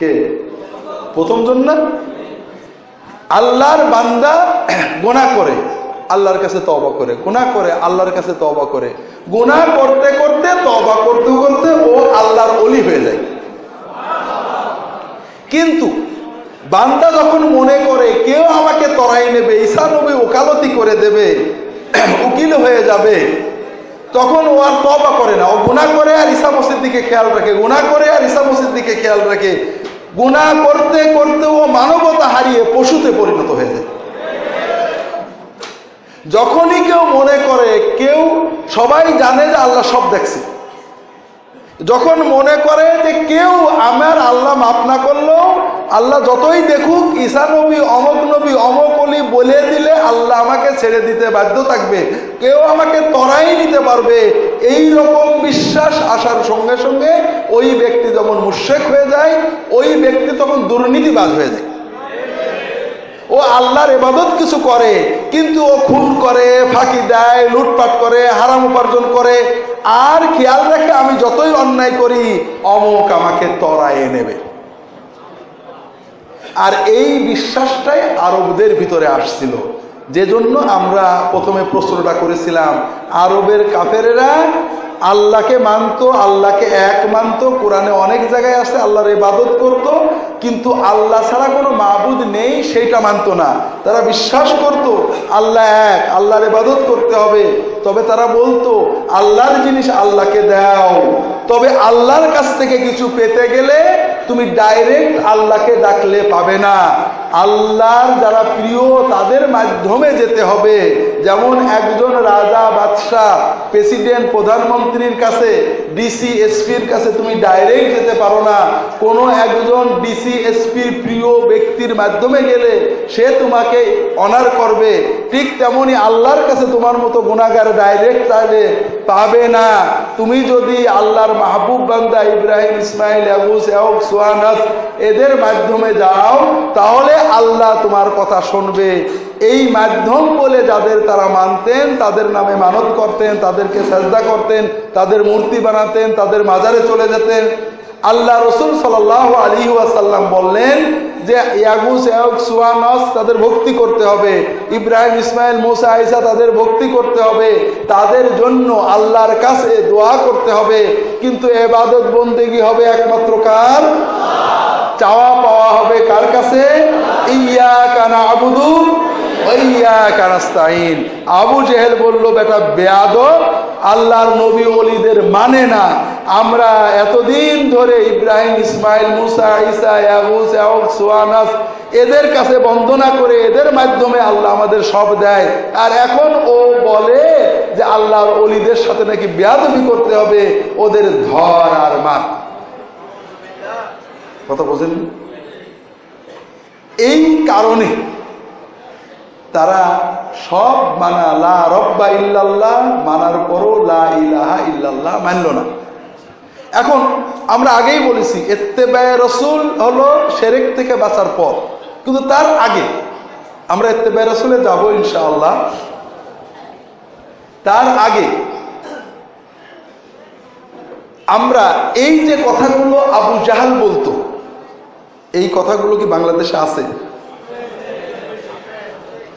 কে? প্রথম জন না আল্লাহর বান্দা গোনা করে, আল্লাহর কাছে তবা করে গোনা করে, আল্লাহর কাছে তবা করে। গোনা করতে করতে তবা করতে করতে ও আল্লাহর অলি হয়ে যায়। কিন্তু বান্দা যখন মনে করে, কেউ আমাকে তরাই নেবে ঈসা নবী ওকালতি করে দেবে, উকিল হয়ে যাবে তখন ও আর তবা করে না। ও গুণা করে আর ঈসা মসজিদ দিকে খেয়াল রাখে গুণা করে আর ঈসা মসজিদ দিকে খেয়াল রাখে। গুণা করতে করতে ও মানবতা হারিয়ে পশুতে পরিণত হয়ে যায়। যখনই কেউ মনে করে, কেউ সবাই জানে যে আল্লাহ সব দেখছে। যখন মনে করে যে কেউ আমার আল্লাহ মাফ না করলেও আল্লাহ যতই দেখুক ঈশা নবী, অমক নবী, অমক অলি বলে দিলে আল্লাহ আমাকে ছেড়ে দিতে বাধ্য থাকবে। কেউ আমাকে তরাই নিতে পারবে। এই রকম বিশ্বাস আসার সঙ্গে সঙ্গে ওই ব্যক্তি যখন মুশেক হয়ে যায়, ওই ব্যক্তি তখন দুর্নীতিবাজ হয়ে যায়। ও আল্লাহর এবাদত কিছু করে, কিন্তু ও খুন করে, ফাঁকি দেয়, লুটপাট করে, হারাম উপার্জন করে। আর খেয়াল রাখে আমি যতই অন্যায় করি, অমুক আমাকে তরায়ে নেবে। আর এই বিশ্বাসটাই আরবদের ভিতরে আসছিল। যে জন্য আমরা প্রথমে প্রশ্নটা করেছিলাম, আরবের কাফেরেরা আল্লাহকে মানত, আল্লাহকে এক মানত। কোরআনে অনেক জায়গায় আসে আল্লাহর ইবাদত করত, কিন্তু আল্লাহ ছাড়া কোনো মাহবুদ নেই, সেইটা মানত না। তারা বিশ্বাস করত, আল্লাহ এক, আল্লাহর ইবাদত করতে হবে। তবে তারা বলতো, আল্লাহর জিনিস আল্লাহকে দাও। তবে আল্লাহর কাছ থেকে কিছু পেতে গেলে তুমি ডাইরেক্ট আল্লাহকে ডাকলে পাবে না। আল্লাহর যারা প্রিয়, তাদের মাধ্যমে যেতে হবে। যেমন একজন রাজা, বাদশাহ, প্রেসিডেন্ট, প্রধানমন্ত্রীর কাছে ডিসি এসপির কাছে তুমি ডাইরেক্ট যেতে পারো না। কোনো একজন ডিসি এসপির প্রিয় ব্যক্তির মাধ্যমে গেলে সে তোমাকে অনার করবে। ঠিক তেমনি আল্লাহর কাছে তোমার মতো গুণাগার ডাইরেক্ট চাইলে পাবে না। তুমি যদি আল্লাহর মাহবুব বান্দা ইব্রাহিম, ইসমাইল আবু সেহক সোয়ানাস এদের মাধ্যমে যাও, তাহলে আল্লাহ তোমার কথা শুনবে। এই মাধ্যম বলে যাদের তারা মানতেন, তাদের নামে মানত করতেন, তাদেরকে সাজদা করতেন, তাদের মূর্তি বানাতেন, তাদের মাজারে চলে যেতেন। আল্লাহ রসুল সাল আলী ওয়াসাল্লাম বললেন যে ইয়াগুস সুয়ানস তাদের ভক্তি করতে হবে। ইব্রাহিম, ইসমাইল, মুসা আইসা তাদের ভক্তি করতে হবে। তাদের জন্য আল্লাহর কাছে দোয়া করতে হবে। কিন্তু এবাদত বন্দেগি হবে একমাত্র কার? চাওয়া পাওয়া হবে কার কাছে? ইয়া কানা আবুদু আবু জেহেল বলল, বেটা বেয়াদ আল্লাহর নবী অলিদের মানে না। আমরা এতদিন ধরে ইব্রাহিম, ইসমাইল, মুসা ইসা সোয়ানাস এদের কাছে বন্দনা করে এদের মাধ্যমে আল্লাহ আমাদের সব দেয়। আর এখন ও বলে যে আল্লাহর অলিদের সাথে নাকি বেয়াদবি করতে হবে, ওদের ধর আর মার। কথা বোঝেন এই কারণে তারা সব মানা লা রব্বা ইল্লাল্লাহ, মানার পরও লা ইলাহা ইল্লাল্লাহ মানল না। এখন আমরা আগেই বলেছি এত্তেবায় রসুল হলো সেরেক থেকে বাঁচার পর কিন্তু তার আগে আমরা এত্তেবায় রসুলে যাব ইনশাআল্লাহ। তার আগে আমরা এই যে কথাগুলো আবু জাহাল বলতো, এই কথাগুলো কি বাংলাদেশে আছে?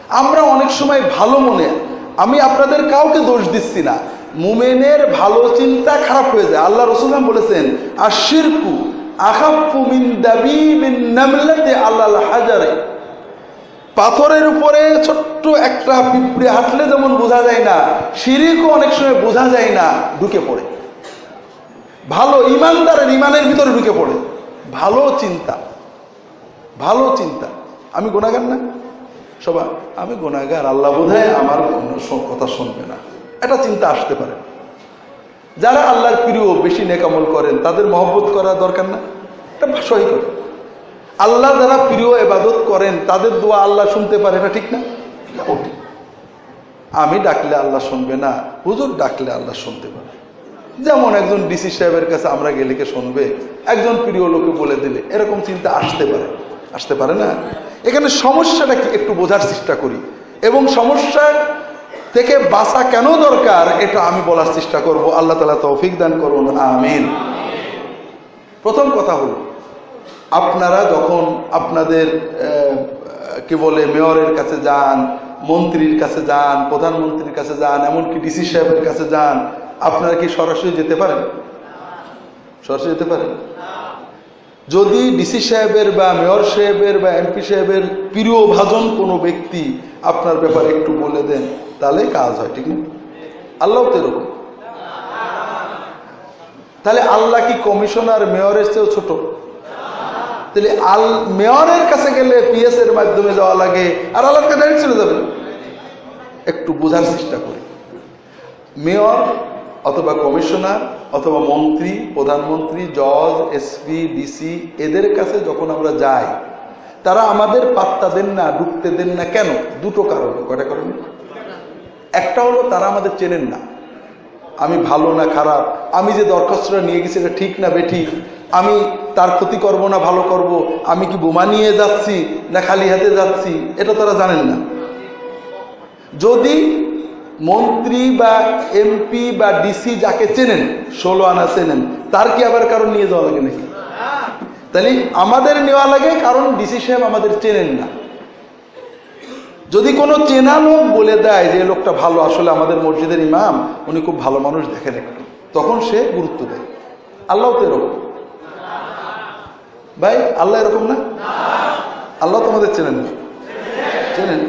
আমরা অনেক সময় ভালো মনে, আমি আপনাদের কাউকে দোষ দিচ্ছি না। মুমেনের ভালো চিন্তা খারাপ হয়ে যায়। আল্লাহ রসুলাম বলেছেন আর আল্লাহ হাজারে। পাথরের উপরে ছোট্ট একটা পিঁপড়ে হাঁটলে যেমন বোঝা যায় না, শিরিকও অনেক সময় বোঝা যায় না, ঢুকে পড়ে। ভালো ইমানদারের ইমানের ভিতরে ঢুকে পড়ে। ভালো চিন্তা। ভালো চিন্তা। আমি গোনাগার না? সবাই, আমি গোনাগার আল্লাহ বোধ আমার কথা শুনবে না। এটা চিন্তা আসতে পারে। যারা আল্লাহর প্রিয়, বেশি নেকামল করেন, তাদের মহব্বত করা দরকার না। এটা সহি করে আল্লাহ যারা প্রিয় এবাদত করেন, তাদের দোয়া আল্লাহ শুনতে পারে, এটা ঠিক না? আমি ডাকলে আল্লাহ শুনবে না, হুজুর ডাকলে আল্লাহ শুনতে পারে। যেমন একজন ডিসি সাহেবের কাছে আমরা গেলে কে শুনবে, একজন প্রিয় লোকে বলে দিলে, এরকম চিন্তা আসতে পারে। আসতে পারে না? এখানে সমস্যাটা কি একটু বোঝার চেষ্টা করি। এবং সমস্যার থেকে বাঁচা কেন দরকার, এটা আমি বলার চেষ্টা করব। আল্লাহ তালা তৌফিক দান করুন, আমিন। প্রথম কথা হলো, আপনারা যখন আপনাদের কি বলে, মেয়রের কাছে যান, মন্ত্রীর কাছে যান, প্রধানমন্ত্রীর কাছে যান, এমনকি ডিসি সাহেবের কাছে যান, আপনারা কি সরাসরি যেতে পারেন? সরাসরি যেতে পারেন? যদি ডিসি সাহেবের বা মেয়র সাহেবের বা এমপি সাহেবের প্রিয় ভাজন কোনো ব্যক্তি আপনার ব্যাপারে একটু বলে দেন, তাহলে কাজ হয়, ঠিক না? আল্লাহ তো এরকম। তাহলে আল্লাহ কি কমিশনার, মেয়রের চেয়েও ছোট? তাহলে আল, মেয়রের কাছে গেলে পিএস এর মাধ্যমে যাওয়া লাগে, আর আল্লাহর কাছে চলে যাবে। একটু বোঝার চেষ্টা করি। মেয়র অথবা কমিশনার, অথবা মন্ত্রী, প্রধানমন্ত্রী, জজ, এসপি, ডিসি, এদের কাছে যখন আমরা যাই, তারা আমাদের পাত্তা দেন না, ঢুকতে দেন না কেন? দুটো কারণ। কয়টা কারণ? একটা হলো তারা আমাদের চেনেন না। আমি ভালো না খারাপ? আমি যে দরখাস্তটা নিয়ে গেছি এটা ঠিক না বেঠিক আমি তার ক্ষতি করব না ভালো করব? আমি কি বোমা নিয়ে যাচ্ছি না খালি হাতে যাচ্ছি? এটা তারা জানেন না। যদি মন্ত্রী বা এমপি বা ডিসি যাকে চেনেন, ষোলো আনা চেনেন তার কি আবার কারণ নিয়ে যাওয়া লাগে নাকি? তাহলে আমাদের নেওয়া লাগে, কারণ ডিসি সাহেব আমাদের চেনেন না। যদি কোনো চেনা লোক বলে দেয় যে লোকটা ভালো, আসলে আমাদের মসজিদের ইমাম, উনি খুব ভালো মানুষ দেখে দেখেন তখন সে গুরুত্ব দেয়। আল্লাহ তো এরকম। ভাই, আল্লাহ এরকম না? আল্লাহ তোমাদের চেনেন না? চেনেন?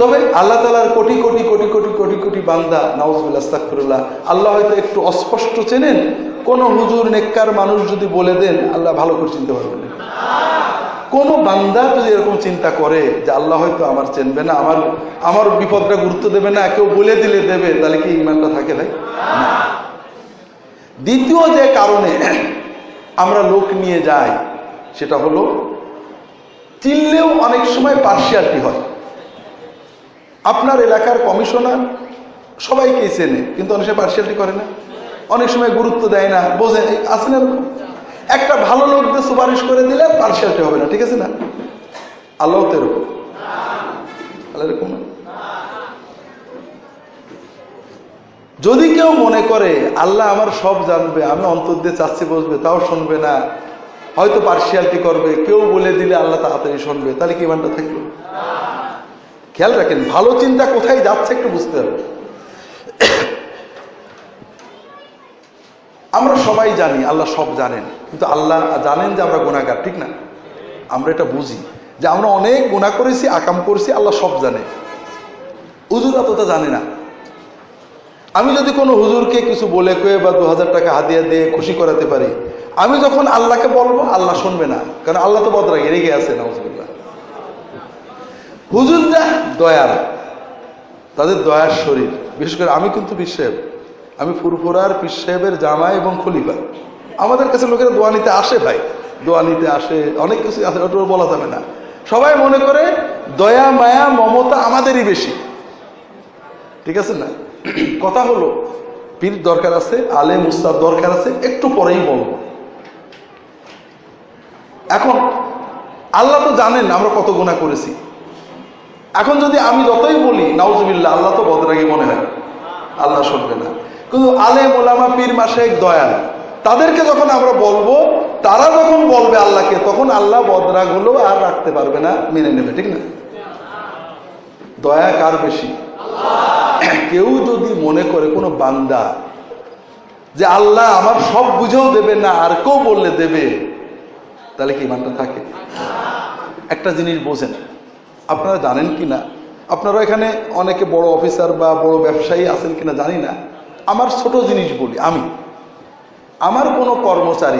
তবে আল্লাহ তালার কোটি কোটি কোটি কোটি কোটি কোটি বান্দা নওয়াজবুল্লাহ আস্তাকফিরুল্লাহ আল্লাহ হয়তো একটু অস্পষ্ট চেনেন, কোন হুজুর, নেককার মানুষ যদি বলে দেন, আল্লাহ ভালো করে চিনতে পারবেন। কোন বান্দা যদি এরকম চিন্তা করে যে আল্লাহ হয়তো আমার চেনবে না, আমার আমার বিপদটা গুরুত্ব দেবে না, কেউ বলে দিলে দেবে, তাহলে কি ইমানটা থাকে ভাই? দ্বিতীয় যে কারণে আমরা লোক নিয়ে যাই, সেটা হলো, চিনলেও অনেক সময় পার্সিয়ালিটি হয়। আপনার এলাকার কমিশনার সবাইকেই চেনে, কিন্তু অনেক সময় পার্সিয়ালিটি করে না। অনেক সময় গুরুত্ব দেয় না, বোঝে আসেন এরকম? একটা ভালো লোকদের সুপারিশ করে দিলে পার্সিয়ালিটি হবে না, ঠিক আছে না? আল্লাহ তো এরকম। আল্লাহ এরকম না? যদি কেউ মনে করে, আল্লাহ আমার সব জানবে, আমি অন্তর দিয়ে চাচ্ছি বসবে, তাও শুনবে না। হয়তো পার্সিয়ালিটি করবে, কেউ বলে দিলে আল্লাহ তাড়াতাড়ি শুনবে, তাহলে কি ইমানটা থাকল? খেয়াল রাখেন, ভালো চিন্তা কোথায় যাচ্ছে একটু বুঝতে হবে। আমরা সবাই জানি, আল্লাহ সব জানেন, কিন্তু আল্লাহ জানেন যে আমরা গুণাগার ঠিক না? আমরা এটা বুঝি যে আমরা অনেক গুণা করেছি, আকাম করেছি, আল্লাহ সব জানে। হুজুর অতটা জানে না। আমি যদি কোনো হুজুরকে কিছু বলে কয়ে বা দু হাজার টাকা হাতিয়া দিয়ে খুশি করাতে পারি, আমি যখন আল্লাহকে বলব, আল্লাহ শুনবে না, কারণ আল্লাহ তো বদরাগে, রেগে আছে নাউজুবিল্লাহ। হুজুররা দয়ার তাদের দয়ার শরীর। বিশেষ করে আমি কিন্তু সাহেব। আমি ফুরফুরার পীর সাহেবের জামা এবং খলিফা। আমাদের কাছে লোকেরা দোয়া নিতে আসে ভাই। দোয়া নিতে আসে, অনেক কিছু আসে ওটা বলা যাবে না। সবাই মনে করে দয়া, মায়া, মমতা আমাদেরই বেশি। ঠিক আছে না? কথা হলো, পীর দরকার আছে আলে মুস্তাদ দরকার আছে, একটু পরেই বলব। এখন, আল্লাহ তো জানেন আমরা কত গুণা করেছি। এখন যদি আমি যতই বলি, নাউজুবিল্লাহ, আল্লাহ তো বদরাগি মনে হয়। আল্লাহ শুনবে না। কিন্তু আলে মোলামা পীর মাসেক দয়াল, তাদেরকে যখন আমরা বলব, তারা যখন বলবে আল্লাহকে, তখন আল্লাহ বদরাগুলো আর রাখতে পারবে না, মেনে নেবে, ঠিক না? দয়া কার বেশি? কেউ যদি মনে করে কোনো বান্দা যে আল্লাহ আমার সব বুঝেও দেবে না, আর কেউ বললে দেবে, তাহলে কি ইমানটা থাকে? একটা জিনিস বোঝেন। আপনারা জানেন কি না আপনারা এখানে অনেকে বড় অফিসার বা বড় ব্যবসায়ী আছেন কিনা জানি না। আমার ছোট জিনিস বলি, আমি। আমার কোনো কর্মচারী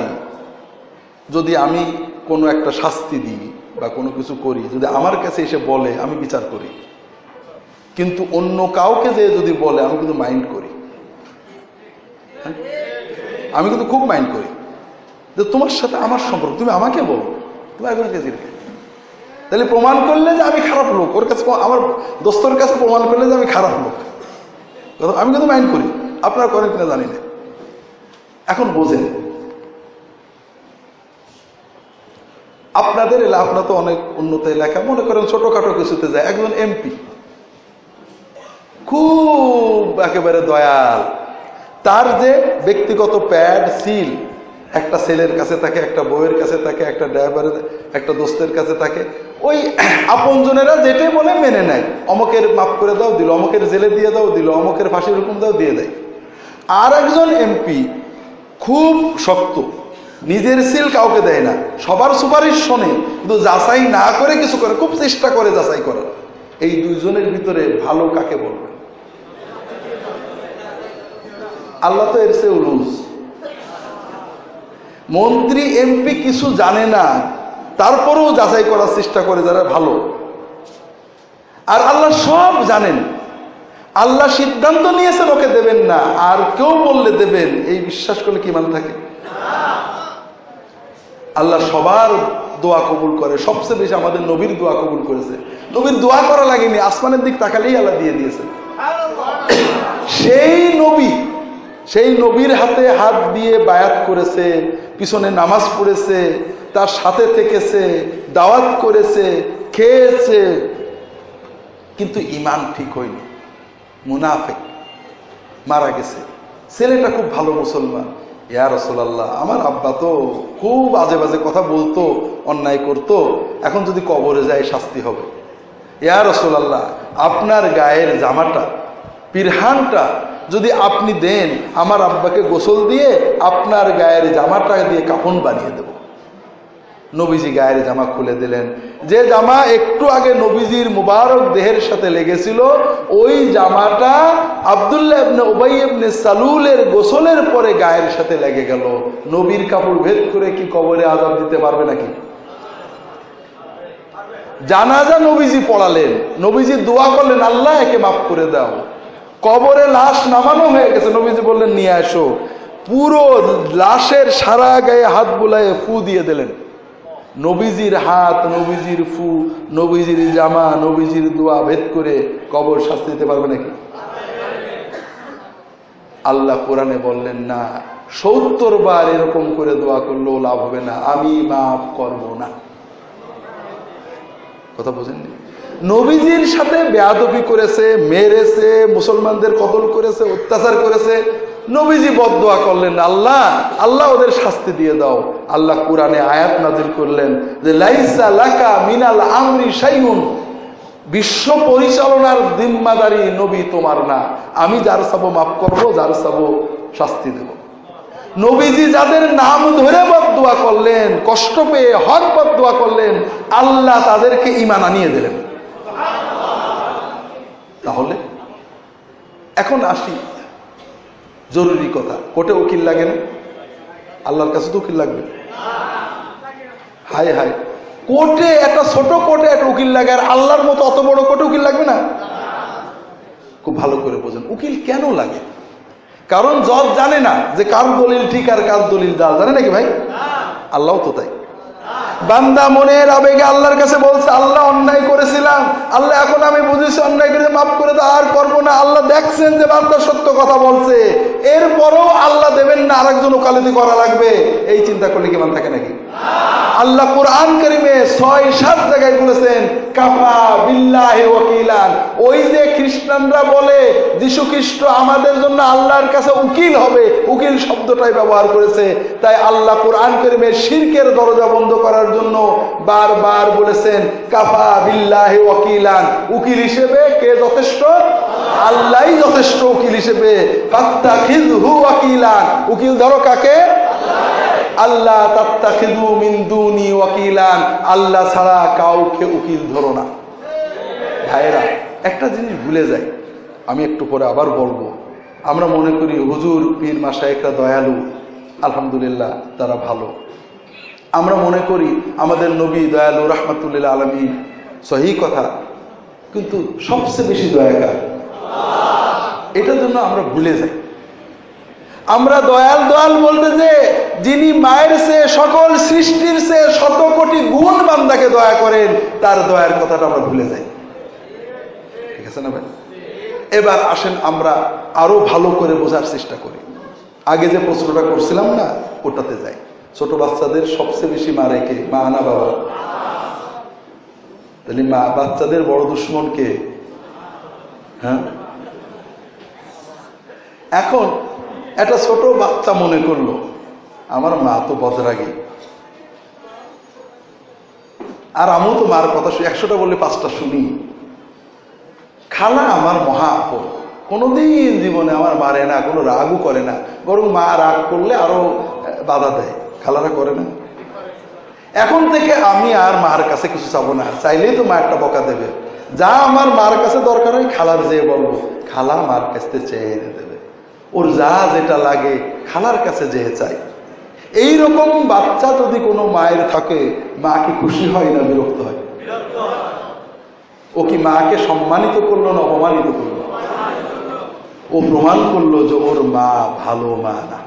যদি আমি কোনো একটা শাস্তি দিই বা কোনো কিছু করি, যদি আমার কাছে এসে বলে, আমি বিচার করি। কিন্তু অন্য কাউকে যে যদি বলে, আমি কিন্তু মাইন্ড করি। হ্যাঁ? আমি কিন্তু খুব মাইন্ড করি। যে তোমার সাথে আমার সম্পর্ক, তুমি আমাকে বলো। তুমি একজন কাছে তাহলে প্রমাণ করলে যে আমি খারাপ লোক। ওর কাছে আমার দোস্তর কাছে প্রমাণ করলে যে আমি খারাপ লোক। আমি কিন্তু মাইন্ড করি। আপনারা করেন কিনা জানি না। এখন বোঝেন। আপনাদের এলাকা আপনার তো অনেক উন্নত এলাকা। মনে করেন ছোটখাটো কিছুতে যায়। একজন এমপি। খুব একেবারে দয়াল। তার যে ব্যক্তিগত প্যাড, সিল একটা ছেলের কাছে থাকে, একটা বউয়ের কাছে থাকে, একটা ড্রাইভারের একটা দোস্তের কাছে থাকে। ওই আপনজনেরা যেটাই বলে মেনে নেয়। অমকের মাফ করে দাও, দিল অমকের জেলে দিয়ে দাও, দিল অমকের ফাঁসির হুকুম দাও, দিয়ে দেয়। আর একজন এমপি খুব শক্ত, নিজের সিল কাউকে দেয় না, সবার সুপারিশ শোনে, কিন্তু যাচাই না করে কিছু করে, খুব চেষ্টা করে যাচাই করার এই দুইজনের ভিতরে ভালো কাকে বলবে? আল্লাহ তো এর সে উলুজ মন্ত্রী, এমপি কিছু জানে না, তারপরেও যাচাই করার চেষ্টা করে যারা ভালো। আর আল্লাহ সব জানেন। আল্লাহ সিদ্ধান্ত নিয়েছেন, ওকে দেবেন না। আর কেউ বললে দেবেন, এই বিশ্বাস করলে কি মান থাকে? আল্লাহ সবার দোয়া কবুল করে, সবচেয়ে বেশি আমাদের নবীর দোয়া কবুল করেছে। নবীর দোয়া করা লাগেনি, আসমানের দিক তাকালেই আল্লাহ দিয়ে দিয়েছে। সেই নবী, সেই নবীর হাতে হাত দিয়ে বায়াত করেছে পিছনে নামাজ পড়েছে, তার সাথে থেকেছে, দাওয়াত করেছে, খেয়েছে। কিন্তু ইমান ঠিক হয়নি। মুনাফেক মারা গেছে। ছেলেটা খুব ভালো মুসলমান। ইয়া রসোল্লাহ আমার আব্বা তো খুব আজে বাজে কথা বলতো, অন্যায় করতো। এখন যদি কবরে যায়, শাস্তি হবে। ইয়া রসোল্লাহ আপনার গায়ের জামাটা, পিরহানটা যদি আপনি দেন, আমার আব্বাকে গোসল দিয়ে আপনার গায়ের জামাটা দিয়ে কাফন বানিয়ে দেব। নবীজি গায়ের জামা খুলে দিলেন। যে জামা একটু আগে নবীজির মুবারক দেহের সাথে লেগেছিল, ওই জামাটা আবদুল্লাহ ইবনে সালুলের গোসলের পরে গায়ের সাথে লেগে গেল। নবীর কাপড় ভেদ করে কি কবরে আজাব দিতে পারবে নাকি? জানাজা নবীজি পড়ালেন। নবীজি দোয়া করলেন, আল্লাহ একে মাফ করে দাও। কবরে লাশ নামানো হয়ে গেছে। নবীজি বললেন, নিয়ে আসো। পুরো লাশের সারা গায়ে হাত বুলায় ফু দিয়ে দিলেন। নবীজির হাত, নবীজির ফু, নবীজির জামা, নবীজির দোয়া ভেদ করে কবর শাস্তি দিতে পারবে নাকি? আল্লাহ কোরআনে বললেন, না, সত্তর বার এরকম করে দোয়া করলেও লাভ হবে না। আমি মাফ করব না। কথা বোঝেননি? নবীজির সাথে বেয়াদবি করেছে, মেরেছে, মুসলমানদের কতল করেছে, অত্যাচার করেছে। নবীজি বদোয়া করলেন, আল্লাহ আল্লাহ ওদের শাস্তি দিয়ে দাও। আল্লাহ কোরআনে আয়াত নাজিল করলেন যে, লাইসা লাকা মিনাল আমরি শাইউন। বিশ্ব পরিচালনার জিম্মাদারি নবী তোমার না। আমি যার সাবো মাফ করব, যার সাবো শাস্তি দেব। নবীজি যাদের নাম ধরে বদোয়া করলেন, কষ্ট পেয়ে হক বদোয়া করলেন, আল্লাহ তাদেরকে ইমান আনিয়ে দিলেন। তাহলে? এখন আসি। জরুরি কথা। কোর্টে উকিল লাগে না? আল্লাহর কাছে তো উকিল লাগবে। হায় হায়। কোর্টে একটা ছোট কোর্টে একটা উকিল লাগে আর আল্লাহর মতো অত বড় কোর্টে উকিল লাগবে না? খুব ভালো করে বোঝেন। উকিল কেন লাগে? কারণ জজ জানে না যে কার দলিল ঠিক আর কার দলিল দাল। জানে নাকি ভাই? আল্লাহ তো তাই। বান্দা মনের আবেগে আল্লাহর কাছে বলছে, আল্লাহ অন্যায় করেছিলাম। আল্লাহ এখন আমি বুঝেছি অন্যায় করে মাফ করে দাও, আর করব না। আল্লাহ দেখছেন যে বান্দা সত্য কথা বলছে। এরপরও আল্লাহ দেবেন না, আরেকজন ওকালতি করা লাগবে। এই চিন্তা করলে কি মান থাকে নাকি আল্লাহ কোরআন করিমে ছয়, সাত জায়গায় বলেছেন, কাফা বিল্লাহ ওকিলান ওই যে খ্রিস্টানরা বলে, যীশু খ্রিস্ট আমাদের জন্য আল্লাহর কাছে উকিল হবে। উকিল শব্দটাই ব্যবহার করেছে। তাই আল্লাহ কোরআন করিমে শিরকের দরজা বন্ধ করার জন্য বারবার বলেছেন, কাফা বিল্লাহ ওকিলান উকিল হিসেবে কে যথেষ্ট? আল্লাহ যথেষ্ট উকিল হিসেবে। ওয়াকিলান। উকিল ধরো কাকে? আল্লাহ তাত্তাখিদু মিন দুনি ওয়াকিলান। আল্লাহ ছাড়া কাউকে উকিল ধরো না। ভাইরা একটা জিনিস ভুলে যাই। আমি একটু পরে আবার বলব। আমরা মনে করি হুজুর, পীর মাসায়েকরা দয়ালু। আলহামদুলিল্লাহ, তারা ভালো। আমরা মনে করি আমাদের নবী দয়ালু রহমতুল্লাহ আলমী সহি কথা, কিন্তু সবচেয়ে বেশি দয়াকার এটার জন্য আমরা ভুলে যাই। আমরা দয়াল দয়াল বলতে যে, যিনি মায়ের সে সকল সৃষ্টির সে শত কোটি গুণ বান্দাকে দয়া করেন, তার দয়ার কথাটা আমরা ভুলে যাই। ঠিক আছে না ভাই? এবার আসেন আমরা আরও ভালো করে বোঝার চেষ্টা করি। আগে যে প্রশ্নটা করছিলাম না, ওটাতে যাই। ছোট বাচ্চাদের সবচেয়ে বেশি মারে কে? মা আনা বাবা? তাহলে মা, বাচ্চাদের বড় দুশ্মন কে? হ্যাঁ? এখন একটা ছোট বাচ্চা মনে করল, আমার মা তো বদরাগী। আর আমিও তো মার কথা একশোটা বললে পাঁচটা শুনি। খালা আমার মহা আপন। কোনোদিন জীবনে আমার মারে না, কোনো রাগও করে না। বরং মা রাগ করলে আরও বাধা দেয়। খালারা করে না। এখন থেকে আমি আর মার কাছে কিছু চাবো না। চাইলেই তো মা একটা বকা দেবে। যা আমার মার কাছে দরকার হয়, খালার যেয়ে বলব। খালা মার কাছে চেয়ে দেবে। ওর যা যেটা লাগে, খালার কাছে যেয়ে চাই। এইরকম বাচ্চা যদি কোনো মায়ের থাকে, মা কি খুশি হয় না বিরক্ত হয়? ও কি মাকে সম্মানিত করল না অপমানিত করল? ও প্রমাণ করল যে ওর মা ভালো মা না।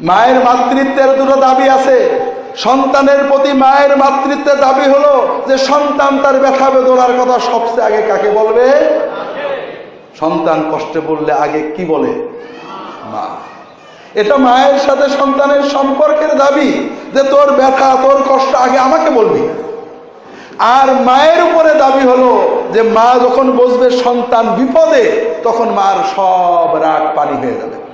মায়ের মাতৃত্বের দুটো দাবি আছে। সন্তানের প্রতি মায়ের মাতৃত্বের দাবি হলো যে সন্তান তার ব্যথা বেদনার কথা সবচেয়ে আগে কাকে বলবে? সন্তান কষ্টে বললে আগে কি বলে? মা। এটা মায়ের সাথে সন্তানের সম্পর্কের দাবি যে তোর ব্যথা, তোর কষ্ট আগে আমাকে বলবি। আর মায়ের উপরে দাবি হলো যে মা যখন বসবে সন্তান বিপদে, তখন মার সব রাগ পানি হয়ে যাবে।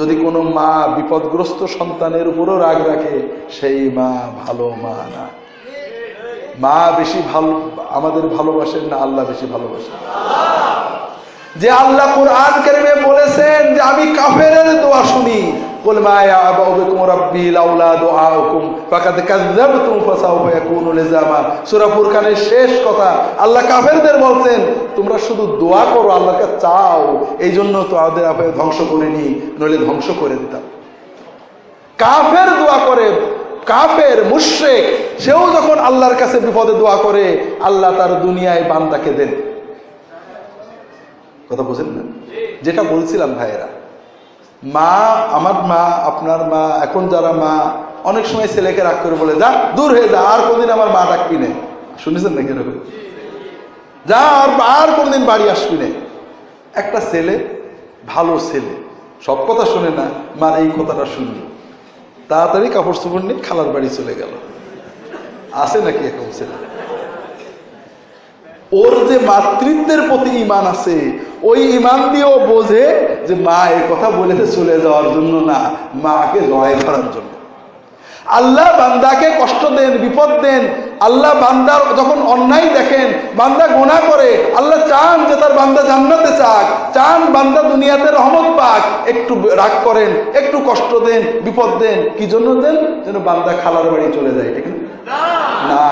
যদি কোনো মা বিপদগ্রস্ত সন্তানের উপরও রাগ রাখে, সেই মা ভালো মা না। মা বেশি ভালো, আমাদের ভালোবাসেন না, আল্লাহ বেশি ভালোবাসেন। যে আল্লাহ কোরআন কেরিমে বলেছেন যে আমি কাফেরের দোয়া শুনি قل ما يعبأ بكم ربي لولا دعاؤكم فقد كذبتم فسوف يكون لزاما সূরা ফুরকানের শেষ কথা আল্লাহ কাফেরদের বলছেন তোমরা শুধু দোয়া করো আল্লাহকে চাও এই জন্য তো আমাদের আপনাকে ধ্বংস করিনি নইলে ধ্বংস করে দিতাম কাফের দোয়া করে কাফের মুশরিক সেও যখন আল্লাহর কাছে বিপদে দোয়া করে আল্লাহ তার দুনিয়ায় বান্দাকে দেন কথা বুঝেন না যেটা বলছিলাম ভাইয়েরা মা, আমার মা, আপনার মা, এখন যারা মা, অনেক সময় ছেলেকে রাগ করে বলে, যা, দূর হয়ে যা, আর কোনদিন আমার মা ডাকবি না শুনেছেন নাকি এরকম? যা, আর আর কোনদিন বাড়ি আসবি না। একটা ছেলে, ভালো ছেলে, সব কথা শুনে না, মার এই কথাটা শুনল। তাড়াতাড়ি কাপড় চোপড় নিয়ে খালার বাড়ি চলে গেল। আছে নাকি এখন ছেলে? ওর যে মাতৃত্বের প্রতি ইমান আছে, ওই ইমান দিয়েও বোঝে যে মা এ কথা বলেছে চলে যাওয়ার জন্য না, মাকে জয় করার জন্য। আল্লাহ বান্দাকে কষ্ট দেন, বিপদ দেন। আল্লাহ বান্দার যখন অন্যায় দেখেন, বান্দা গোনা করে, আল্লাহ চান যে তার বান্দা জান্নাতে চাক চান বান্দা দুনিয়াতে রহমত পাক। একটু রাগ করেন, একটু কষ্ট দেন, বিপদ দেন। কি জন্য দেন? যেন বান্দা খালার বাড়ি চলে যায়, ঠিক না?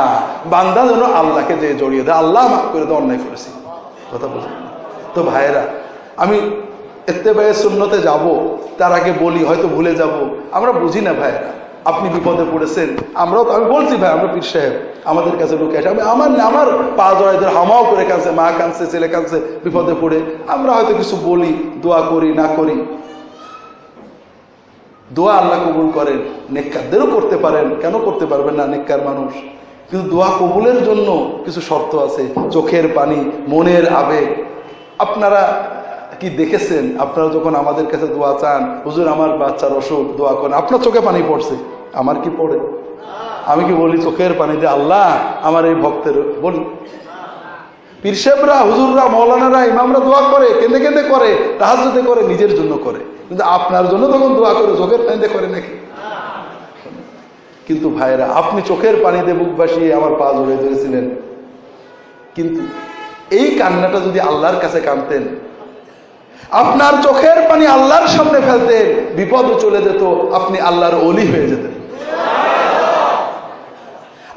বান্দা যেন আল্লাহকে যে জড়িয়ে দেয়, আল্লাহ মাফ করে দেয়, অন্যায় করেছি। কথা না? তো ভাইয়েরা, আমি এত্তেবায়ে শূন্যতে যাব, তার আগে বলি, হয়তো ভুলে যাব। আমরা বুঝি না ভাইয়েরা। আপনি বিপদে পড়েছেন। আমরাও তো আমি বলছি ভাই, আমরা পীর সাহেব, আমাদের কাছে ঢুকে আসে আমি আমার আমার পা জড়াইদের হামাও করে কাঁদছে, মা কাঁদছে, ছেলে কাঁদছে, বিপদে পড়ে। আমরা হয়তো কিছু বলি, দোয়া করি, না করি। দোয়া আল্লাহ কবুল করেন, নেককারদেরও করতে পারেন। কেন করতে পারবেন না নেককার মানুষ? কিন্তু দোয়া কবুলের জন্য কিছু শর্ত আছে। চোখের পানি, মনের আবেগ। আপনারা কি দেখেছেন? আপনারা যখন আমাদের কাছে দোয়া চান, হুজুর, আমার বাচ্চার অসুখ, দোয়া করেন। আপনার চোখে পানি পড়ছে। আমার কি পড়ে? আমি কি বলি চোখের পানি দিয়ে আল্লাহ আমার এই ভক্তের বলি। পীরসেবরা হুজুররা, মৌলানারা, ইমামরা দোয়া করে, কেঁদে কেঁদে করে তাহাজতে করে, নিজের জন্য করে। কিন্তু আপনার জন্য তখন দোয়া করে, চোখের পানিতে করে নাকি? কিন্তু ভাইরা আপনি চোখের পানিতে বুক ভাসিয়ে আমার পা জড়ে ধরেছিলেন। কিন্তু এই কান্নাটা যদি আল্লাহর কাছে কানতেন আপনার চোখের পানি আল্লাহর সামনে ফেলতে বিপদও চলে যেত আপনি আল্লাহর অলি হয়ে যেতেন।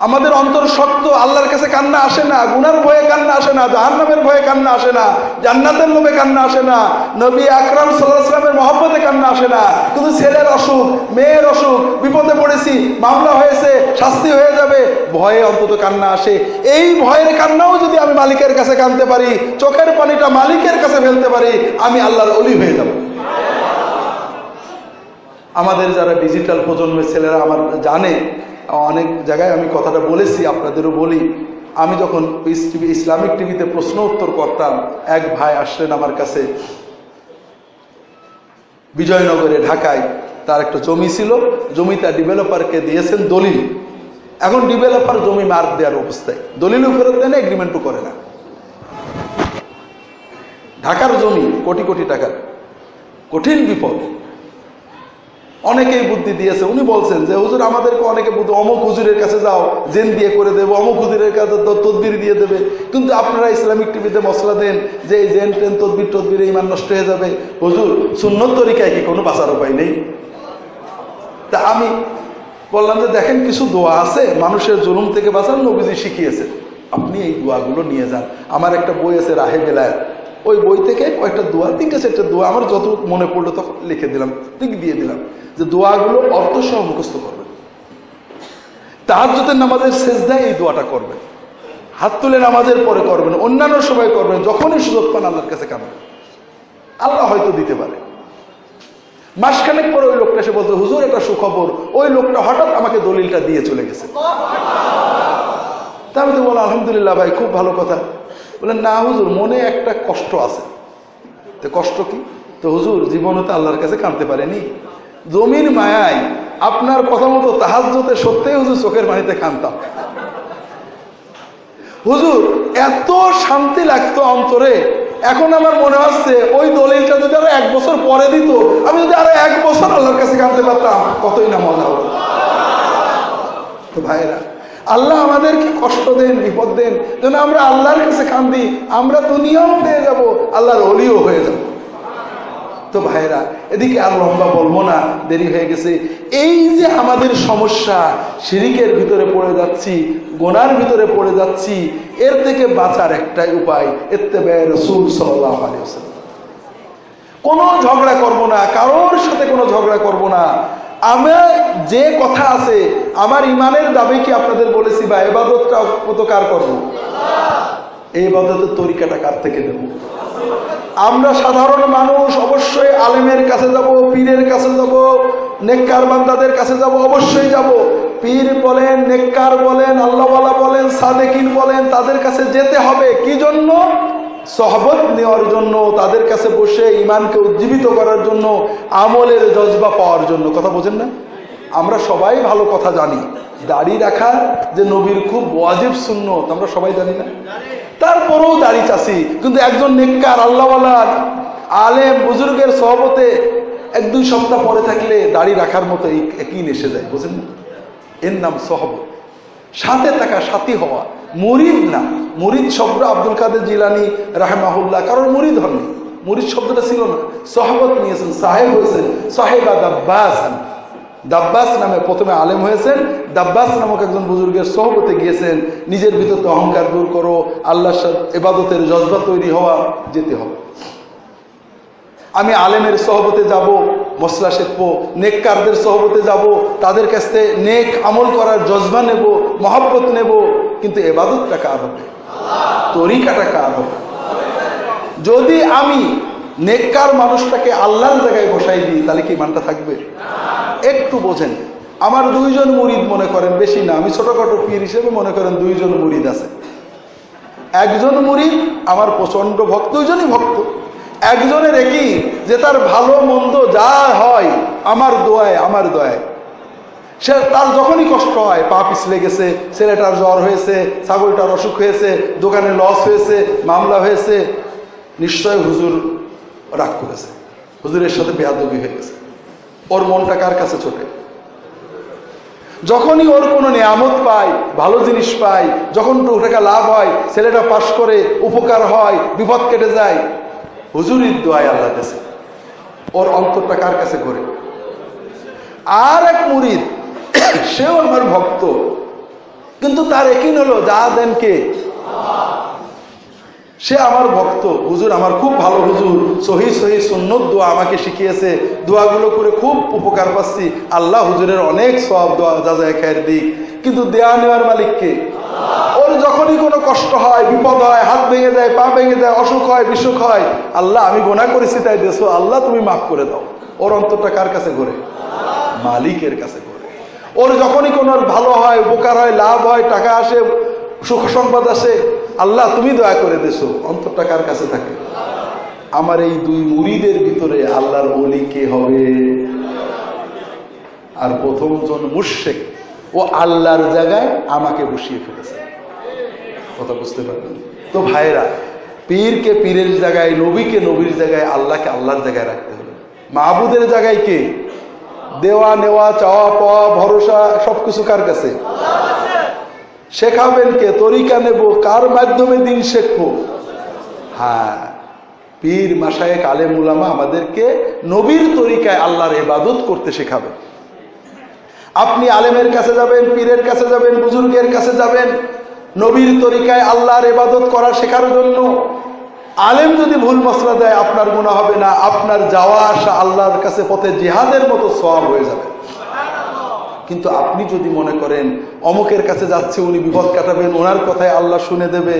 আমাদের অন্তর শক্ত, আল্লাহর কাছে কান্না আসে না, গুনার ভয়ে কান্না আসে না, জাহান্নামের ভয়ে কান্না আসে না, জান্নাতের লোভে কান্না আসে না, নবী আকরাম সাল্লাহামের মহব্বতে কান্না আসে না কিন্তু ছেলের অসুখ, মেয়ের অসুখ, বিপদে পড়েছি, মামলা হয়েছে, শাস্তি হয়ে যাবে, ভয়ে অন্তত কান্না আসে। এই ভয়ের কান্নাও যদি আমি মালিকের কাছে কানতে পারি, চোখের পানিটা মালিকের কাছে ফেলতে পারি, আমি আল্লাহর অলি হয়ে যাব। আমাদের যারা ডিজিটাল প্রজন্মের ছেলেরা আমার জানে, অনেক জায়গায় আমি কথাটা বলেছি, আপনাদেরও বলি। আমি যখন টিভি ইসলামিক টিভিতে প্রশ্ন উত্তর করতাম, এক ভাই আসলেন আমার কাছে। বিজয়নগরে, ঢাকায়, তার একটা জমি ছিল জমি তার ডেভেলপারকে দিয়েছেন দলিল। এখন ডেভেলপার জমি মার্ক দেওয়ার অবস্থায়। দলিলও ফেরত দেয় না এগ্রিমেন্টও করে না। ঢাকার জমি কোটি কোটি টাকার। কঠিন বিপদ। অনেকেই বুদ্ধি দিয়েছে। উনি বলছেন যে, হুজুর, আমাদেরকে অনেকে বুদ্ধি, অমুক হুজুরের কাছে যাও, জেন দিয়ে করে দেবো, অমুক হুজুরের কাছে তদবির দিয়ে দেবে। কিন্তু আপনারা ইসলামিক টিভিতে মশলা দেন যে, এই জেন টেন তদবির টদবির ইমান নষ্ট হয়ে যাবে। হুজুর, সুন্নত তরিকায় কি কোনো বাঁচার উপায় নেই? তা আমি বললাম যে, দেখেন, কিছু দোয়া আছে, মানুষের জুলুম থেকে বাঁচান নবীজি শিখিয়েছে আপনি এই দোয়াগুলো নিয়ে যান। আমার একটা বই আছে, রাহে বেলায় ওই বই থেকে কয়েকটা দোয়া, তিনটে চারটে দোয়া আমার যত মনে পড়ল তখন লিখে দিলাম ঠিক দিয়ে দিলাম যে দোয়াগুলো অর্থ সহ মুখস্থ করবেন তার যদি নামাজের শেষ দেয় এই দোয়াটা করবেন হাত তুলে নামাজের পরে করবেন, অন্যান্য সবাই করবেন, যখনই সুযোগ পান আল্লাহর কাছে কামবেন আল্লাহ হয়তো দিতে পারে। মাসখানেক পরে ওই লোকটা এসে বলতো, হুজুর, একটা সুখবর। ওই লোকটা হঠাৎ আমাকে দলিলটা দিয়ে চলে গেছে। তা আমি তো বললাম আলহামদুলিল্লাহ ভাই, খুব ভালো কথা। বললেন না হুজুর, মনে একটা কষ্ট আছে। তো কষ্ট কি? তো হুজুর, জীবনে তো আল্লাহর কাছে কাঁদতে পারেনি। জমির মায়ায় আপনার কথা মতো তাহাজ্যতে সত্যিই হুজুর চোখের পানিতে কাঁদতাম। হুজুর, এত শান্তি লাগতো অন্তরে। এখন আমার মনে হচ্ছে, ওই দলিলটা যদি আরও এক বছর পরে দিত, আমি যদি আরও এক বছর আল্লাহর কাছে কাঁদতে পারতাম, কতই না মজা হতো। তো ভাইরা আল্লাহ আমাদেরকে কষ্ট দেন বিপদ দেন। যেন আমরা আল্লাহর কাছে কান্দি, আমরা দুনিয়াও পেয়ে যাব, আল্লাহর অলিও হয়ে যাব। তো ভাইরা এদিকে আর লম্বা বলব না, দেরি হয়ে গেছে। এই যে আমাদের সমস্যা, শিরিকের ভিতরে পড়ে যাচ্ছি, গোনার ভিতরে পড়ে যাচ্ছি, এর থেকে বাঁচার একটাই উপায় এতে রসুল সাল্লাহ কোনো ঝগড়া করব না, কারোর সাথে কোনো ঝগড়া করব না। আমার যে কথা আছে, আমার ইমানের দাবি কি আপনাদের বলেছি বা এবাদতটা কত কার করব? এই এবাদতের তরিকাটা কার থেকে দেব আমরা সাধারণ মানুষ, অবশ্যই আলেমের কাছে যাব, পীরের কাছে যাব, নেককার বান্দাদের কাছে যাব, অবশ্যই যাব। পীর বলেন, নেককার বলেন, আল্লাহওয়ালা বলেন, সাদেকিন বলেন, তাদের কাছে যেতে হবে। কি জন্য? সহবত নেওয়ার জন্য, তাদের কাছে বসে ইমানকে উজ্জীবিত করার জন্য, আমলের জজবা পাওয়ার জন্য। কথা বোঝেন না? আমরা সবাই ভালো কথা জানি। দাড়ি রাখা যে নবীর খুব ওয়াজিব শূন্য আমরা সবাই জানি না? তারপরেও দাড়ি চাষি, কিন্তু একজন নেককার আল্লাহওয়ালার আলেম, বুজুর্গের সহবতে এক দুই সপ্তাহ পরে থাকলে দাড়ি রাখার মতো একই এসে যায়। বুঝেন না? এর নাম সহবত। সাথে থাকা সাথী হওয়া মুরিদ না। মুরিদ শব্দ আব্দুল কাদের জিলানি রাহেমাহুল্লাহ, কারোর মুরিদ হননি। মুরিদ শব্দটা ছিল না। সহবত নিয়েছেন, সাহেব হয়েছেন, সাহেবা দাব্বাস দাব্বাস নামে প্রথমে আলেম হয়েছেন, দাব্বাস নামক একজন বুজুর্গের সহবতে গিয়েছেন, নিজের ভিতর তো অহংকার দূর করো, আল্লাহর সাথে এবাদতের জজবা তৈরি হওয়া, যেতে হবে। আমি আলেমের সহবতে যাব মশলা শেখবো, নেককারদের সহবতে যাব, তাদের কাছ থেকে নেক আমল করার জজবা নেব, মহাব্বত নেব, কিন্তু এবাদতটা কার হবে? তরিকাটা কার হবে? যদি আমি নেককার মানুষটাকে আল্লাহর জায়গায় বসাই দিই, তাহলে কি মানটা থাকবে? একটু বোঝেন। আমার দুইজন মুরিদ মনে করেন, বেশি না, আমি ছোটখাটো পীর হিসেবে মনে করেন দুইজন মুরিদ আছে। একজন মুরিদ, আমার প্রচণ্ড ভক্ত, দুইজনই ভক্ত। একজনের একই যে তার ভালো মন্দ যা হয়, আমার দোয়ায় আমার দোয়ায়। সে তার যখনই কষ্ট হয়, পা পিছলে গেছে, ছেলেটার জ্বর হয়েছে, ছাগলটার অসুখ হয়েছে, দোকানে লস হয়েছে, মামলা হয়েছে, নিশ্চয় হুজুর রাগ করেছে। হুজুরের সাথে বেয়াদবি হয়ে গেছে। ওর মনটা কার কাছে ছোটে? যখনই ওর কোনো নিয়ামত পায়, ভালো জিনিস পায়, যখন টাকা লাভ হয়, ছেলেটা পাশ করে, উপকার হয়, বিপদ কেটে যায় হুজুরির দোয়ায় আল্লাহ দেশে ওর অন্তরটা কার কাছে ঘরে? আর এক মুরিদ, সেও আমার ভক্ত। কিন্তু তার একই হলো, যা দেন কে? সে আমার ভক্ত। হুজুর, আমার খুব ভালো হুজুর। সহি সহি সুন্নত দোয়া আমাকে শিখিয়েছে। দোয়াগুলো করে খুব উপকার পাচ্ছি। আল্লাহ হুজুরের অনেক সব দোয়া যা যায় খায়ের দিক। কিন্তু দেয়া নেওয়ার মালিককে ওর যখনই কোনো কষ্ট হয়, বিপদ হয়, হাত ভেঙে যায়, পা ভেঙে যায়, অসুখ হয়, বিসুখ হয়, আল্লাহ, আমি গোনা করেছি তাই দেশো আল্লাহ, তুমি মাফ করে দাও। ওর অন্তরটা কার কাছে ঘুরে? মালিকের কাছে ঘুরে। ওর যখনই কোনো ভালো হয়, উপকার হয়, লাভ হয়, টাকা আসে সুখ সংবাদ আসে আল্লাহ, তুমি দয়া করে দেছো অন্তরটা কার কাছে থাকে? আমার এই দুই মুড়িদের ভিতরে আল্লাহর বলি কে হবে? আর প্রথম জন মুর্শেক ও আল্লাহর জায়গায় আমাকে বসিয়ে ফেলেছে। কথা বুঝতে পারবেন তো ভাইরা পীরকে পীরের জায়গায়, নবীকে নবীর জায়গায়, আল্লাহকে আল্লাহর জায়গায় রাখতে হবে। মাহবুদের জায়গায় কে? দেওয়া নেওয়া, চাওয়া পাওয়া, ভরসা, সবকিছু কার কাছে? শেখাবেন কে? তরিকা নেব, কার মাধ্যমে দিন শেখবো? হ্যাঁ পীর মাসায়েক আলেম উলামা আমাদেরকে নবীর তরিকায় আল্লাহর ইবাদত করতে শেখাবে আপনি আলেমের কাছে যাবেন, পীরের কাছে যাবেন, বুজুর্গের কাছে যাবেন, নবীর তরিকায় আল্লাহর এবাদত করা শেখার জন্য। আলেম যদি ভুল মশলা দেয়, আপনার গুণা হবে না, আপনার যাওয়া আসা আল্লাহর কাছে পথে জিহাদের মতো সওয়াব হয়ে যাবে। কিন্তু আপনি যদি মনে করেন, অমুকের কাছে যাচ্ছে, উনি বিপদ কাটাবেন, ওনার কথায় আল্লাহ শুনে দেবে,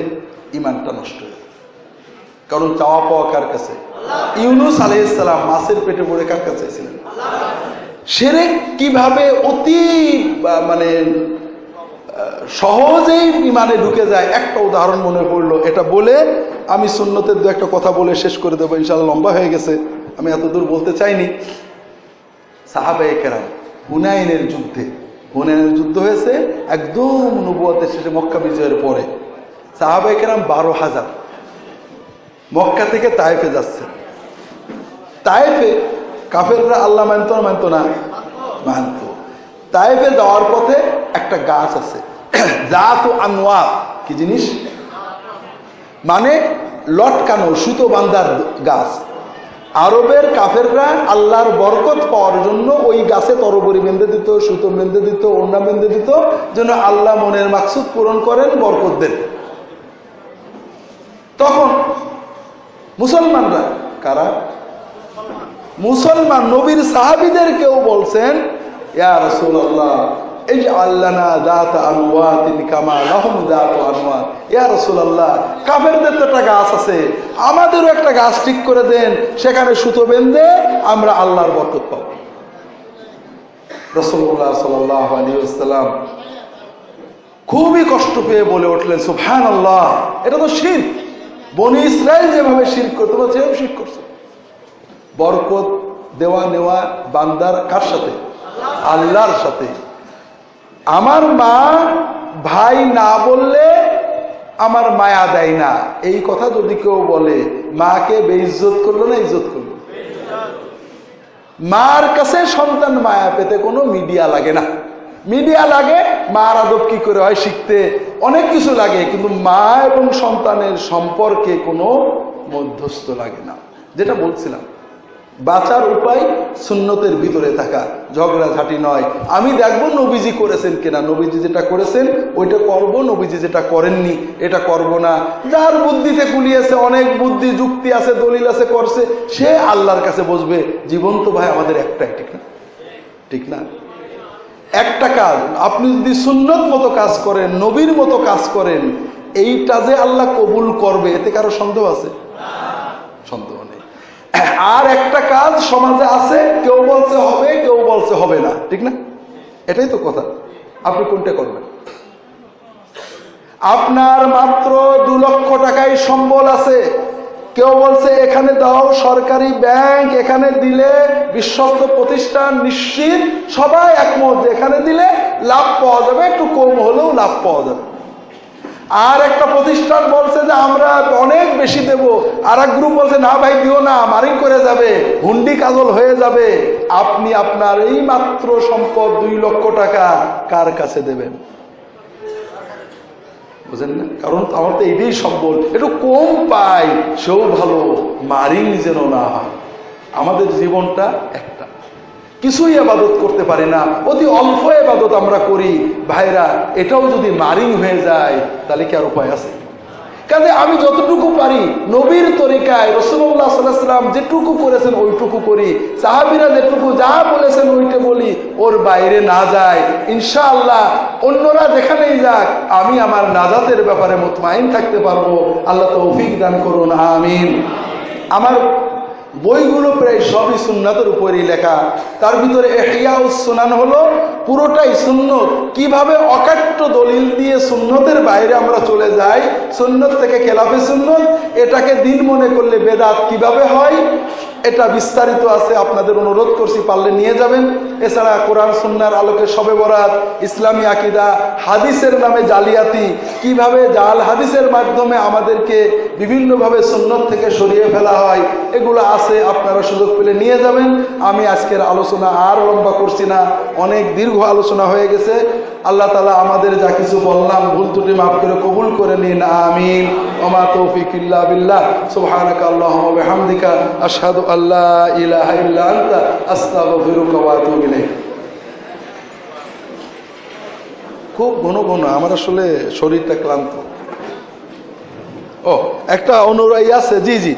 ইমানটা নষ্ট হয়ে কারণ চাওয়া পাওয়া কার কাছে? ইউনুস আলাইসালাম মাছের পেটে পড়ে কার কাছে ছিলেন? সেরেক কীভাবে অতি মানে সহজেই ইমানে ঢুকে যায়, একটা উদাহরণ মনে পড়ল, এটা বলে আমি সুন্নতের দু একটা কথা বলে শেষ করে দেবো ইনশাল্লাহ লম্বা হয়ে গেছে, আমি এতদূর বলতে চাইনি। সাহাবায়ে কেরাম হুনাইনের যুদ্ধে। হুনাইনের যুদ্ধ হয়েছে একদম নবুয়াতের শেষে মক্কা বিজয়ের পরে। সাহাবায়ে কেরাম বারো হাজার। মক্কা থেকে তায়েফে যাচ্ছে। তায়েফে কাফেররা আল্লাহ মানত না মানত না? মানত। তায়েফে যাওয়ার পথে একটা গাছ আছে। জাত আনোয়ার কি জিনিস? মানে লটকানো, সুতো বান্ধার গাছ। আরবের কাফেররা আল্লাহর বরকত পাওয়ার জন্য ওই গাছে তরবরি বেঁধে দিত, সুতো বেঁধে দিত, ওড়না বেঁধে দিত, যেন আল্লাহ মনের মাকসুদ পূরণ করেন, বরকত দেন। তখন মুসলমানরা কারা? মুসলমান নবীর সাহাবিদের কেউ বলছেন, ইয়া রাসূলুল্লাহ এই আল্লানা দাত কামা দাত রাসূলুল্লাহ কাফেরদের তো একটা গাছ আছে, আমাদেরও একটা গাছ ঠিক করে দেন, সেখানে সুতো বেঁধে আমরা আল্লাহর বরকত পাবো। রসুল্লাহ আসসালাম খুবই কষ্ট পেয়ে বলে উঠলেন আল্লাহ এটা তো শির। বনি ইসরায়েল যেভাবে শির করতে পারছে সেভাবে শির করছে। বরকত দেওয়া নেওয়া বান্দার কার সাথে? আল্লাহর সাথে। আমার মা ভাই না বললে আমার মায়া দেয় না। এই কথা যদি কেউ বলে, মাকে বেইজ্জত করল না ইজ্জত করল? মার কাছে সন্তান মায়া পেতে কোনো মিডিয়া লাগে না। মিডিয়া লাগে, মার আদব কি করে হয় শিখতে? অনেক কিছু লাগে, কিন্তু মা এবং সন্তানের সম্পর্কে কোনো মধ্যস্থ লাগে না। যেটা বলছিলাম বাঁচার উপায় সুন্নতের ভিতরে থাকা। ঝগড়াঝাটি নয়। আমি দেখব নবীজি করেছেন কিনা। নবীজি যেটা করেছেন, ওইটা করব। নবীজি যেটা করেননি, এটা করব না। যার বুদ্ধিতে কুলিয়েছে, অনেক বুদ্ধি, যুক্তি আছে, দলিল আছে, করছে, সে আল্লাহর কাছে বসবে। জীবন্ত ভাই আমাদের একটাই, ঠিক না? ঠিক না? একটা কাজ, আপনি যদি সুন্নত মতো কাজ করেন, নবীর মতো কাজ করেন, এইটা যে আল্লাহ কবুল করবে, এতে কারও সন্দেহ আছে? সন্দেহ আর একটা কাজ সমাজে আছে, কেউ বলছে হবে, কেউ বলছে হবে না। ঠিক না? এটাই তো কথা। আপনি কোনটা করবেন? আপনার মাত্র দু লক্ষ টাকায় সম্বল আছে। কেউ বলছে, এখানে দাও সরকারি ব্যাংক, এখানে দিলে বিশ্বস্ত প্রতিষ্ঠান নিশ্চিত, সবাই একমত, এখানে দিলে লাভ পাওয়া যাবে, একটু কম হলেও লাভ পাওয়া যাবে। আর একটা প্রতিষ্ঠান বলছে যে আমরা অনেক বেশি দেব। আর এক গ্রুপ বলছে, না ভাই, দিও না মারিং করে যাবে, হুন্ডি কাজল হয়ে যাবে। আপনি আপনার এই মাত্র সম্পদ দুই লক্ষ টাকা কার কাছে দেবেন? বুঝেন না? কারণ আমার তো এটাই সম্বল। একটু কম পাই, সেও ভালো মারিং যেন না হয়। আমাদের জীবনটা একটা কিছুই আবাদত করতে পারি না। অতি অল্প আবাদত আমরা করি। ভাইরা, এটাও যদি মারিং হয়ে যায়, তাহলে কি আর উপায় আছে? কাজে আমি যতটুকু পারি, নবীর তরিকায় রসুল্লাহ সাল্লাম যেটুকু করেছেন ওইটুকু করি। সাহাবিরা যেটুকু যা বলেছেন ওইটা বলি। ওর বাইরে না যায়। ইনশাআল্লাহ অন্যরা যেখানেই যাক, আমি আমার নাজাতের ব্যাপারে মুতমাইন থাকতে পারব। আল্লাহ তৌফিক দান করুন, আমিন। আমার বইগুলো প্রায় সবই সুন্নাতের উপরেই লেখা। তার ভিতরে এহিয়া সুনান হলো পুরোটাই সুন্নত। কীভাবে অকাট্য দলিল দিয়ে সুন্নতের বাইরে আমরা চলে যাই? সুন্নত থেকে খেলাফে সুন্নত। এটাকে দিন মনে করলে বেদাত কীভাবে হয়? এটা বিস্তারিত আছে, আপনাদের অনুরোধ করছি, পারলে নিয়ে যাবেন। এছাড়া কোরআন সুন্নার আলোকে সবে বরাত, ইসলামী আকিদা, হাদিসের নামে জালিয়াতি। কীভাবে জাল হাদিসের মাধ্যমে আমাদেরকে বিভিন্নভাবে সুন্নত থেকে সরিয়ে ফেলা হয়? এগুলো আছে আপনারা সুযোগ পেলে নিয়ে যাবেন। আমি আজকের আলোচনা আর লম্বা করছি না, অনেক দীর্ঘ আলোচনা হয়ে গেছে। আল্লাহ তালা আমাদের যা কিছু বললাম, ভুল ত্রুটি মাফ করে কবুল করে নিন, আমিন। ওমা তৌফিক ইল্লা বিল্লাহ। সুবহানাকা আল্লাহুম্মা বিহামদিকা, আশহাদু ইলাহা ইল্লা আনতা, আস্তাগফিরুকা খুব ঘন ঘন, আমার আসলে শরীরটা ক্লান্ত। ও, একটা অনুরাই আছে, জি জি।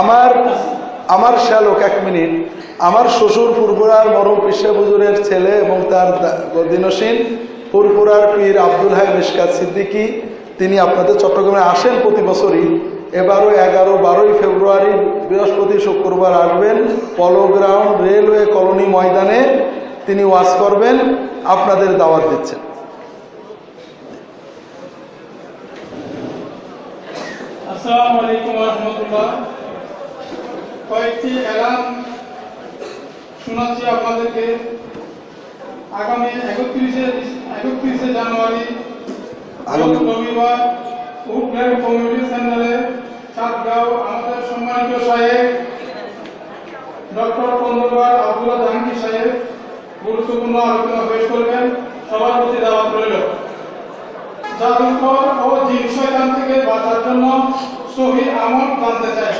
আমার আমার শ্যালক এক মিনিট। আমার শ্বশুর ফুরপুরার মরম পিসা বুজুরের ছেলে এবং তার দিনসীন ফুরপুরার পীর আব্দুল হাই মিসকাত সিদ্দিকী, তিনি আপনাদের চট্টগ্রামে আসেন প্রতি বছরই। এবারও এগারো বারোই ফেব্রুয়ারি বৃহস্পতি শুক্রবার আসবেন পলো গ্রাউন্ড রেলওয়ে কলোনি ময়দানে। তিনি ওয়াজ করবেন, আপনাদের দাওয়াত দিচ্ছেন। আসসালামু আলাইকুম রহমতুল্লাহ। কয়েকটি এলান শোনাচ্ছি আপনাদেরকে। আগামী একত্রিশে একত্রিশে জানুয়ারি রবিবার কমিউনিটি সেন্টারে চাঁদগাঁও আমাদের সম্মানিত সাহেব ডক্টর কন্দরবার আব্দুল্লাহ জাহাঙ্গীর সাহেব গুরুত্বপূর্ণ আলোচনা পেশ করবেন। সবার প্রতি দাওয়াত রইল। জাদুকর ও জিন শয়তান থেকে বাঁচার জন্য সহি আমল জানতে চাই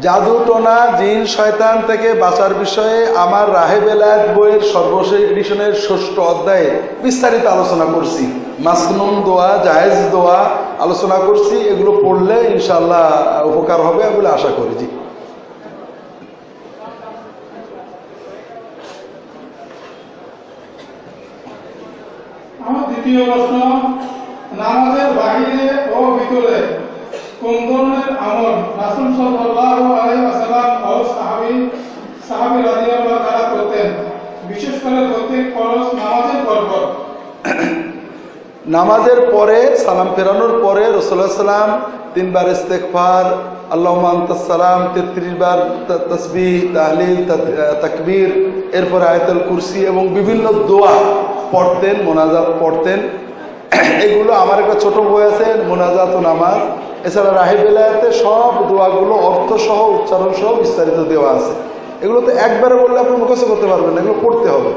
জাদু, টোনা, জিন, শয়তান থেকে বাঁচার বিষয়ে আমার রাহে বেলায়েত বইয়ের সর্বশেষ এডিশনের ষষ্ঠ অধ্যায়ে বিস্তারিত আলোচনা করছি। মাসনুন দোয়া, জায়েজ দোয়া আলোচনা করছি। এগুলো পড়লে ইনশাল্লাহ উপকার হবে বলে আশা করি। জি। দ্বিতীয় প্রশ্ন, নামাজের বাহিরে ও ভিতরে কোন ধরনের আমল। রাসূল সাল্লাল্লাহু আলাইহি ওয়াসাল্লাম ও সাহাবী সাহাবী রাদিয়াল্লাহু তাআলা করতেন বিশেষ করে ফরজ নামাজের পরপর নামাজের পরে, সালাম ফেরানোর পরে রসুল্লাহ সাল্লাম তিনবার ইস্তেকফার আল্লাহ সালাম তেত্রিশ বার তসবি তাহলিল তাকবীর, এরপরে আয়তুল কুরসি এবং বিভিন্ন দোয়া পড়তেন, মোনাজাত পড়তেন। এগুলো আমার একটা ছোট বই আছে, মোনাজাত নামাজ। এছাড়া রাহে বেলায়াতে সব দোয়াগুলো অর্থ সহ উচ্চারণ সহ বিস্তারিত দেওয়া আছে। এগুলো তো একবারে বললে আপনি মুখস্থ করতে পারবেন না, এগুলো পড়তে হবে।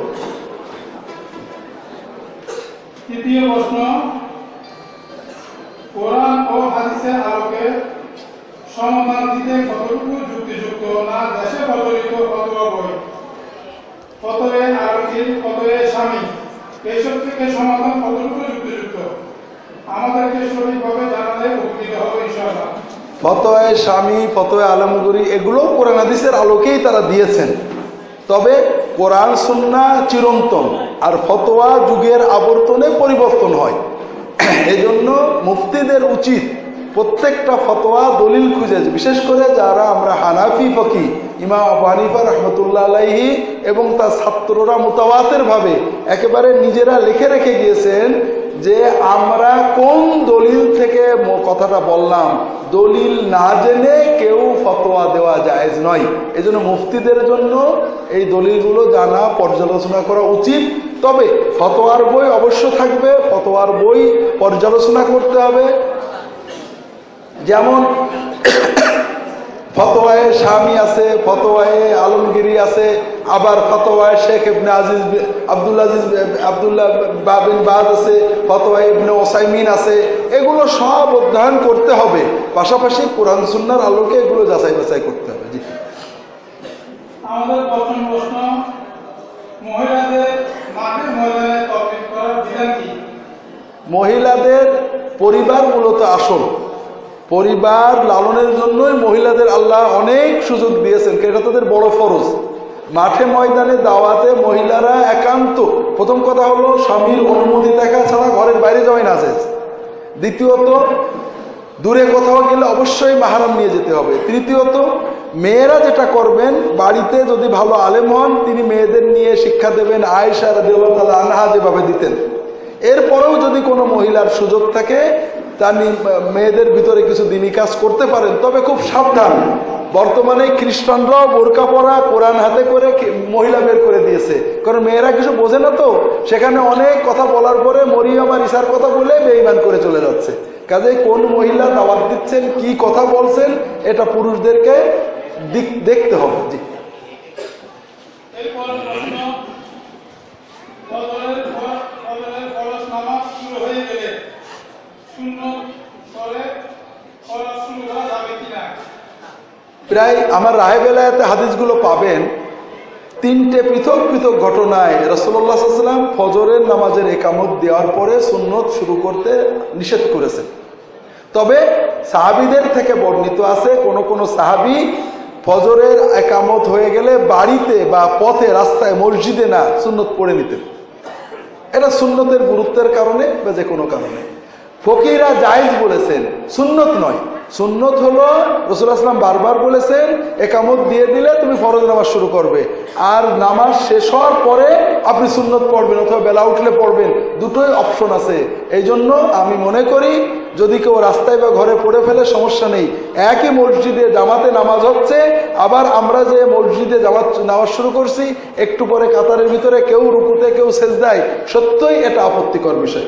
তৃতীয় প্রশ্ন, কোরআন ও হাদিসের আলোকে সমাধান দিতে কতটুকু যুক্তিযুক্ত না দেশে প্রচলিত ফতোয়া বই? ফতোয়ে আরবি ফতোয়ে স্বামী। থেকে সমাধান যুক্তিযুক্ত? আমাদেরকে সঠিকভাবে জানালে উপকৃত হবে ফতোয় স্বামী ফতোয় আলমগুরি এগুলো কোরআন আলোকেই তারা দিয়েছেন। তবে কোরআন, সুন্না চিরন্তন, আর ফতোয়া যুগের আবর্তনে পরিবর্তন হয়। এজন্য মুফতিদের উচিত প্রত্যেকটা ফতোয়া দলিল খুঁজে, বিশেষ করে যারা আমরা হানাফি ফকি, ইমাম আবু হানিফা রহমতুল্লাহ আলাইহি এবং তার ছাত্ররা মোতাবাতের ভাবে একেবারে নিজেরা লিখে রেখে গিয়েছেন যে আমরা কোন দলিল থেকে কথাটা বললাম, দলিল না জেনে কেউ ফতোয়া দেওয়া জায়েজ নয়। এই জন্য মুফতিদের জন্য এই দলিলগুলো জানা, পর্যালোচনা করা উচিত। তবে ফতোয়ার বই অবশ্য থাকবে, ফতোয়ার বই পর্যালোচনা করতে হবে। যেমন ফতোয়ায়ে স্বামী আছে ফতোয়ায়ে আলমগিরি আছে আবার ফতোয়ায়ে শেখ ইবনে আজিজ আব্দুল আজিজ আব্দুল্লাহ বাবিন বাদ আছে ফতোয়ায়ে ইবনে ওসাইমিন আছে। এগুলো সব অধ্যয়ন করতে হবে। পাশাপাশি কোরআন সুন্নার আলোকে এগুলো যাচাই বাছাই করতে হবে। জি। আমাদের প্রথম প্রশ্ন মহিলাদের মাঠে ময়দানে করার বিধান কি? মহিলাদের পরিবার মূলত আসল। পরিবার লালনের জন্যই মহিলাদের আল্লাহ অনেক সুযোগ দিয়েছেন। এটা তাদের বড় ফরজ। মাঠে ময়দানে দাওয়াতে মহিলারা একান্ত। প্রথম কথা হলো, স্বামীর অনুমতি দেখা ছাড়া ঘরের বাইরে যাওয়াই না যায় দ্বিতীয়ত, দূরে কোথাও গেলে অবশ্যই মাহারাম নিয়ে যেতে হবে। তৃতীয়ত, মেয়েরা যেটা করবেন, বাড়িতে যদি ভালো আলেম হন, তিনি মেয়েদের নিয়ে শিক্ষা দেবেন, আয়েশা রাদিয়াল্লাহু আনহা যেভাবে দিতেন। এরপরেও যদি কোনো মহিলার সুযোগ থাকে তা নি- মেয়েদের ভিতরে কিছু দিনী কাজ করতে পারেন তবে খুব সাবধান বর্তমানে খ্রিস্টানরাও বোরকা পরা কোরআন হাতে করে মহিলা বের করে দিয়েছে কারণ মেয়েরা কিছু বোঝে না তো সেখানে অনেক কথা বলার পরে মরিয়ম আর ইসার কথা বলে বেইমান করে চলে যাচ্ছে কাজে কোন মহিলা দাওয়াত দিচ্ছেন কি কথা বলছেন এটা পুরুষদেরকে দিক- দেখতে হবে জি শুরু হয়ে গেলে প্রায় আমার রায় বেলায়াতে হাদিসগুলো পাবেন। তিনটে পৃথক পৃথক ঘটনায় রসল্লা সাল্লাম ফজরের নামাজের একামত দেওয়ার পরে সুন্নত শুরু করতে নিষেধ করেছেন। তবে সাহাবিদের থেকে বর্ণিত আছে, কোন কোন সাহাবি ফজরের একামত হয়ে গেলে বাড়িতে বা পথে, রাস্তায়, মসজিদে না সুন্নত পড়ে নিতেন। এটা সুন্নতের গুরুত্বের কারণে বা যে কোনো কারণে। ফকিরা জায়েজ বলেছেন, সুন্নত নয়। সুন্নত হলো রসুল আসলাম বারবার বলেছেন, একামত দিয়ে দিলে তুমি ফরজ নামাজ শুরু করবে। আর নামাজ শেষ হওয়ার পরে আপনি সুন্নত পড়বেন অথবা বেলা উঠলে পড়বেন, দুটোই অপশন আছে। এই জন্য আমি মনে করি, যদি কেউ রাস্তায় বা ঘরে পড়ে ফেলে, সমস্যা নেই। একই মসজিদে জামাতে নামাজ হচ্ছে, আবার আমরা যে মসজিদে জামাত নামাজ শুরু করছি, একটু পরে কাতারের ভিতরে কেউ রুকুতে কেউ সেজ দেয় সত্যই এটা আপত্তিকর বিষয়।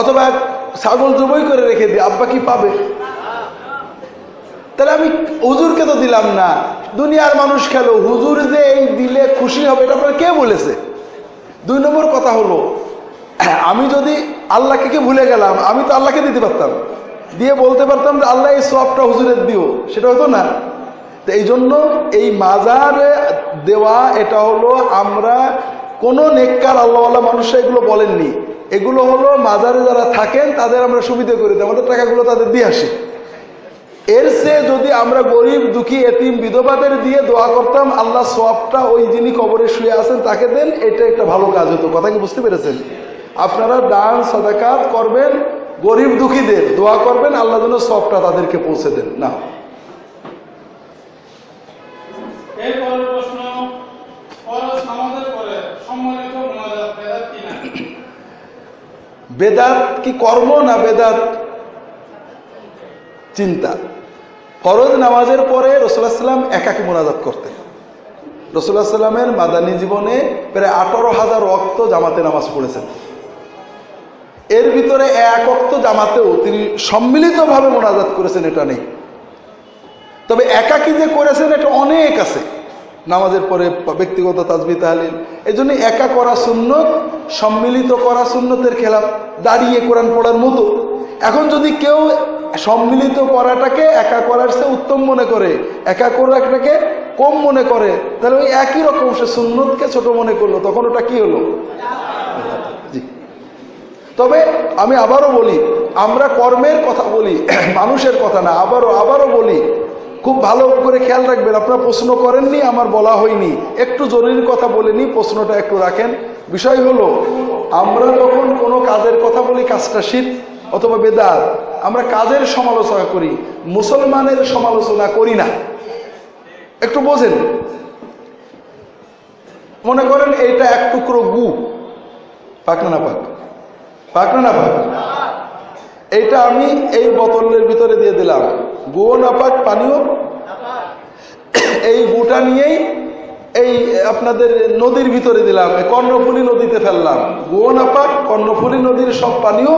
অথবা ছাগল জবই করে রেখে দিই, আব্বা কি পাবে? তাহলে আমি হুজুরকে তো দিলাম না। দুনিয়ার মানুষ খেলো, হুজুর যে এই দিলে খুশি হবে, এটা আপনার কে বলেছে? দুই নম্বর কথা হলো, আমি যদি আল্লাহকে কি ভুলে গেলাম, আমি তো আল্লাহকে দিতে পারতাম। দিয়ে বলতে পারতাম যে, আল্লাহ, এই সবটা হুজুরের দিও। সেটা হতো না। তো এই জন্য এই মাজার দেওয়া, এটা হলো আমরা কোনো নেককার আল্লাহওয়ালা মানুষরা এগুলো বলেননি। এগুলো হলো মাজারে যারা থাকেন, তাদের আমরা সুবিধা করে দিই। আমাদের টাকাগুলো তাদের দিয়ে আসি। এর চেয়ে যদি আমরা গরিব, দুঃখী, এতিম, বিধবাদের দিয়ে দোয়া করতাম, আল্লাহ সোয়াবটা ওই যিনি কবরে শুয়ে আছেন, তাকে দেন, এটা একটা ভালো কাজ হতো। কথা কি বুঝতে পেরেছেন? আপনারা দান, সদাকাত করবেন, গরিব, দুঃখীদের দোয়া করবেন, আল্লাহ যেন সবটা তাদেরকে পৌঁছে দেন। না। প্রশ্ন বেদাত কি কর্ম না বেদাত চিন্তা? ফরজ নামাজের পরে রসুল্লাহ সাল্লাম একাকি মোনাজাত করতেন। রসুল্লাহ সাল্লামের মাদানী জীবনে প্রায় আঠারো হাজার অক্ত জামাতে নামাজ পড়েছেন। এর ভিতরে এক অক্ত জামাতেও তিনি সম্মিলিতভাবে মোনাজাত করেছেন, এটা নেই। তবে একাকি যে করেছেন, এটা অনেক আছে। নামাজের পরে ব্যক্তিগত তাজবি, তাহলিল। এই জন্য একা করা সুন্নত, সম্মিলিত করা সুন্নতের খেলাফ দাঁড়িয়ে কোরআন পড়ার মতো। এখন যদি কেউ সম্মিলিত করাটাকে একা করার সে উত্তম মনে করে, একা করাটাকে কম মনে করে, তাহলে ওই একই রকম সে সুন্নতকে ছোট মনে করল, তখন ওটা কি হলো? তবে আমি আবারও বলি, আমরা কর্মের কথা বলি, মানুষের কথা না, আবারও আবারও বলি খুব ভালো করে খেয়াল রাখবেন, আপনারা প্রশ্ন করেননি, আমার বলা হয়নি। একটু জরুরি কথা বলেনি, প্রশ্নটা একটু রাখেন। বিষয় হলো, আমরা যখন কোনো কাজের কথা বলি কাজটা শীত অথবা বেদার, আমরা কাজের সমালোচনা করি, মুসলমানের সমালোচনা করি না। একটু বোঝেন। মনে করেন এইটা এক টুকরো গু। পাক না পাক? পাক না পাক? এইটা আমি এই বোতলের ভিতরে দিয়ে দিলাম। গুও না পাক পানিও এই গুটা নিয়েই এই আপনাদের নদীর ভিতরে দিলাম। কর্ণফুলী নদীতে ফেললাম। গুও না পাক কর্ণফুলী নদীর সব পানিও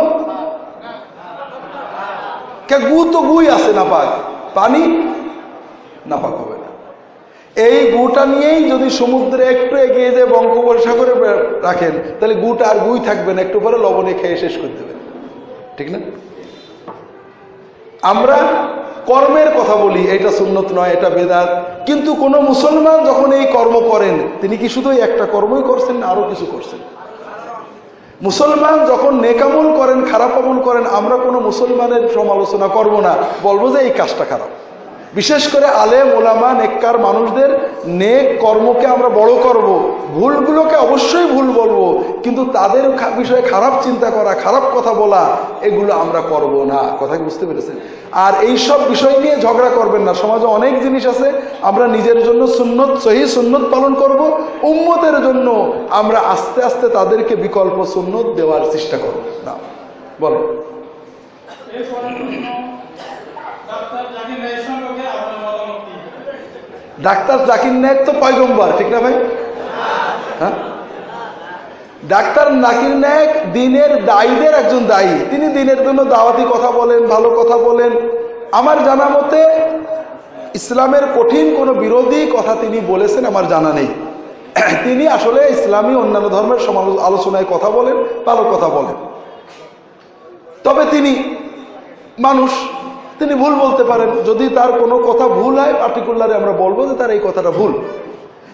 কে গু তো গুই আছে না পাক পানি না পাক হবে না। এই গুটা নিয়েই যদি সমুদ্রে একটু এগিয়ে যে বঙ্গোপসাগরে রাখেন, তাহলে গুটা আর গুই থাকবে না। একটু পরে লবণে খেয়ে শেষ করে দেবেন। ঠিক না? আমরা কর্মের কথা বলি, এটা সুন্নত নয়, এটা বেদাত। কিন্তু কোনো মুসলমান যখন এই কর্ম করেন, তিনি কি শুধু একটা কর্মই করছেন আরও কিছু করছেন? মুসলমান যখন নেকামল করেন, খারাপ আমল করেন, আমরা কোনো মুসলমানের সমালোচনা করব না, বলব যে এই কাজটা খারাপ। বিশেষ করে আলেম, ওলামা, নেককার মানুষদের নেক কর্মকে আমরা বড় করব। ভুলগুলোকে অবশ্যই ভুল বলব, কিন্তু তাদের বিষয়ে খারাপ চিন্তা করা, খারাপ কথা বলা, এগুলো আমরা করব না। কথা বুঝতে পেরেছেন? আর এই সব বিষয় নিয়ে ঝগড়া করবেন না। সমাজে অনেক জিনিস আছে, আমরা নিজের জন্য সুন্নত, সহি সুন্নত পালন করব। উম্মতের জন্য আমরা আস্তে আস্তে তাদেরকে বিকল্প সুন্নত দেওয়ার চেষ্টা করব। না বলো এরপরে প্রশ্ন ডাক্তার জাকির নায়েক সম্পর্কে আপনার মতামত কি ডাক্তার জাকির নায়ক তো পয়গম্বর, ঠিক না ভাই? হ্যাঁ? ডাক্তার নাকির নায়ক দিনের দায়ীদের একজন দায়ী। তিনি দিনের জন্য দাওয়াতি কথা বলেন, ভালো কথা বলেন। আমার জানা মতে ইসলামের কঠিন কোনো বিরোধী কথা তিনি বলেছেন আমার জানা নেই। তিনি আসলে ইসলামী অন্যান্য ধর্মের সমালো- আলোচনায় কথা বলেন, ভালো কথা বলেন। তবে তিনি মানুষ তিনি ভুল বলতে পারেন। যদি তার কোনো কথা ভুল হয় পার্টিকুলারে আমরা বলব যে তার এই কথাটা ভুল।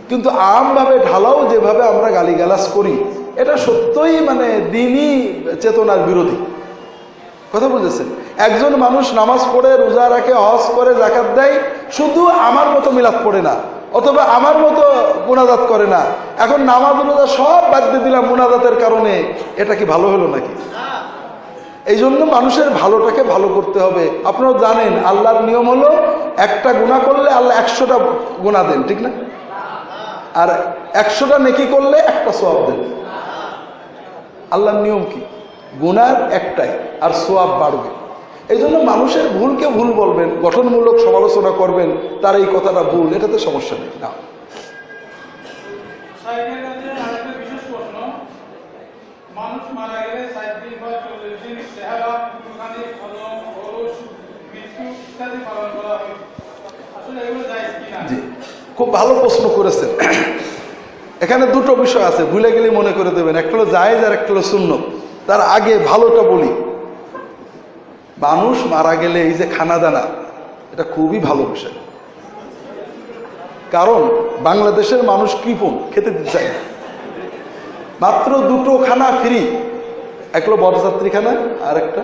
কিন্তু আমভাবে ঢালাও যেভাবে আমরা গালিগালাজ করি, এটা সত্যই মানে দিনই চেতনার বিরোধী। কথা বুঝেছেন একজন মানুষ নামাজ পড়ে, রোজা রাখে, হজ করে, জাকাত দেয়, শুধু আমার মতো মিলাদ পড়ে না, অথবা আমার মতো মোনাজাত করে না। এখন নামাজ, রোজা সব বাদ দিয়ে দিলাম মোনাজাতের কারণে, এটা কি ভালো হলো নাকি? এই জন্য মানুষের ভালোটাকে ভালো করতে হবে। আপনারা জানেন, আল্লাহর নিয়ম হলো একটা গুণা করলে আল্লাহ একশোটা গুণা দেন, ঠিক না? আর একশোটা নেকি করলে একটা সোয়াব দেন। আল্লাহর নিয়ম কি? গুনার একটাই, আর সোয়াব বাড়বে এই জন্য মানুষের ভুলকে ভুল বলবেন, গঠনমূলক সমালোচনা করবেন, তার এই কথাটা ভুল, এটাতে সমস্যা নেই। না সাইকের কাছে আরেকটা বিশেষ প্রশ্ন মানুষ মারা গেলে ষাট দিন বা চল্লিশ দিন চেহারা কুটুখানি হজম হরস মৃত্যু ইত্যাদি পালন করা হয়। আসলে এগুলো যায় কিনা? খুব ভালো প্রশ্ন করেছেন। এখানে দুটো বিষয় আছে, ভুলে গেলে মনে করে দেবেন। একটা হলো জায়েজ আর একটা হলো শূন্য তার আগে ভালোটা বলি। মানুষ মারা গেলে এই যে খানা দানা এটা খুবই ভালো বিষয়। কারণ বাংলাদেশের মানুষ কৃপণ, খেতে দিতে চায় না। মাত্র দুটো খানা ফ্রি একলো বরযাত্রী খানা, আর একটা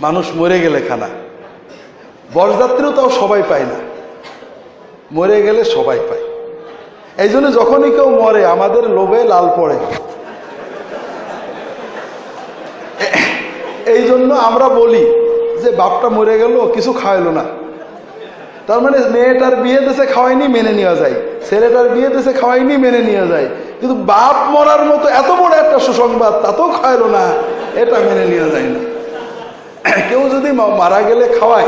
মানুষ মরে গেলে খানা। বরযাত্রীও তাও সবাই পায় না। মরে গেলে সবাই পায়। এই জন্য যখনই কেউ মরে, আমাদের লোভে লাল পড়ে। এই জন্য আমরা বলি যে, বাপটা মরে গেল, কিছু খাওয়াইলো না। তার মানে মেয়েটার বিয়ে দেশে খাওয়াইনি মেনে নেওয়া যায়। ছেলেটার বিয়ে দেশে খাওয়াইনি মেনে নেওয়া যায়। কিন্তু বাপ মরার মতো এত বড় একটা সুসংবাদ তাতেও খাওয়াইলো না। এটা মেনে নেওয়া যায় না। কেউ যদি মারা গেলে খাওয়ায়,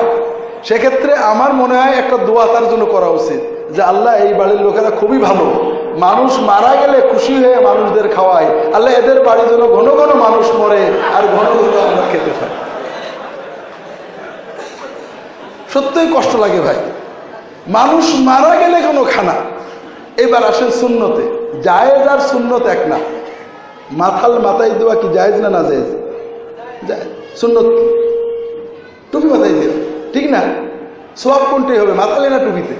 সেক্ষেত্রে আমার মনে হয় একটা দোয়া তার জন্য করা উচিত, যে আল্লাহ এই বাড়ির লোকেরা খুবই ভালো। মানুষ মারা গেলে খুশি হয়ে মানুষদের খাওয়ায়। আল্লাহ এদের বাড়ির জন্য ঘন ঘন মানুষ মরে আর ঘন ঘন আমরা খেতে পাই। সত্যই কষ্ট লাগে ভাই। মানুষ মারা গেলে কোনো খানা। এবার আসেন শূন্যতে জায়েজ আর শূন্যত এক না। মাথাল মাথায় দেওয়া কি জায়েজ না না জায়েজ? জায়েজ। কি? টুপি মাথায় দিয়ে ঠিক না? সোয়াব কোনটি হবে? মাথালে না টুপিতে?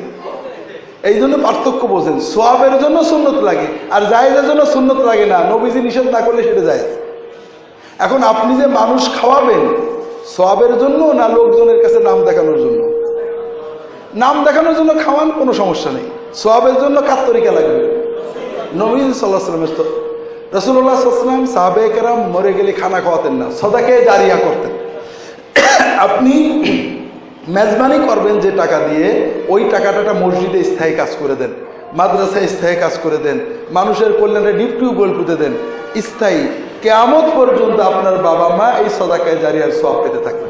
এই জন্য পার্থক্য বোঝেন। সোয়াবের জন্য সুন্নত লাগে, আর জায়েজের জন্য সুন্নত লাগে না। নবীজি নিষেধ না করলে সেটা যায় এখন আপনি যে মানুষ খাওয়াবেন সোয়াবের জন্য না লোকজনের কাছে নাম দেখানোর জন্য? নাম দেখানোর জন্য খাওয়ান কোনো সমস্যা নেই। সোয়াবের জন্য কার তরিকা লাগবে? নবীন সাল্লাহ সাল্লামের তো রসুল্লাহ সাল্লাম সাহাবে কেরাম মরে গেলে খানা খাওয়াতেন না, সদাকে জারিয়া করতেন। আপনি মেজবানি করবেন যে টাকা দিয়ে, ওই টাকাটা মসজিদে স্থায়ী কাজ করে দেন, মাদ্রাসায় স্থায়ী কাজ করে দেন, মানুষের কল্যাণে ডিপ টিউবওয়েল পুঁতে দেন, স্থায়ী কেয়ামত পর্যন্ত আপনার বাবা মা এই সদাকায় জারিয়ার সব পেতে থাকবে।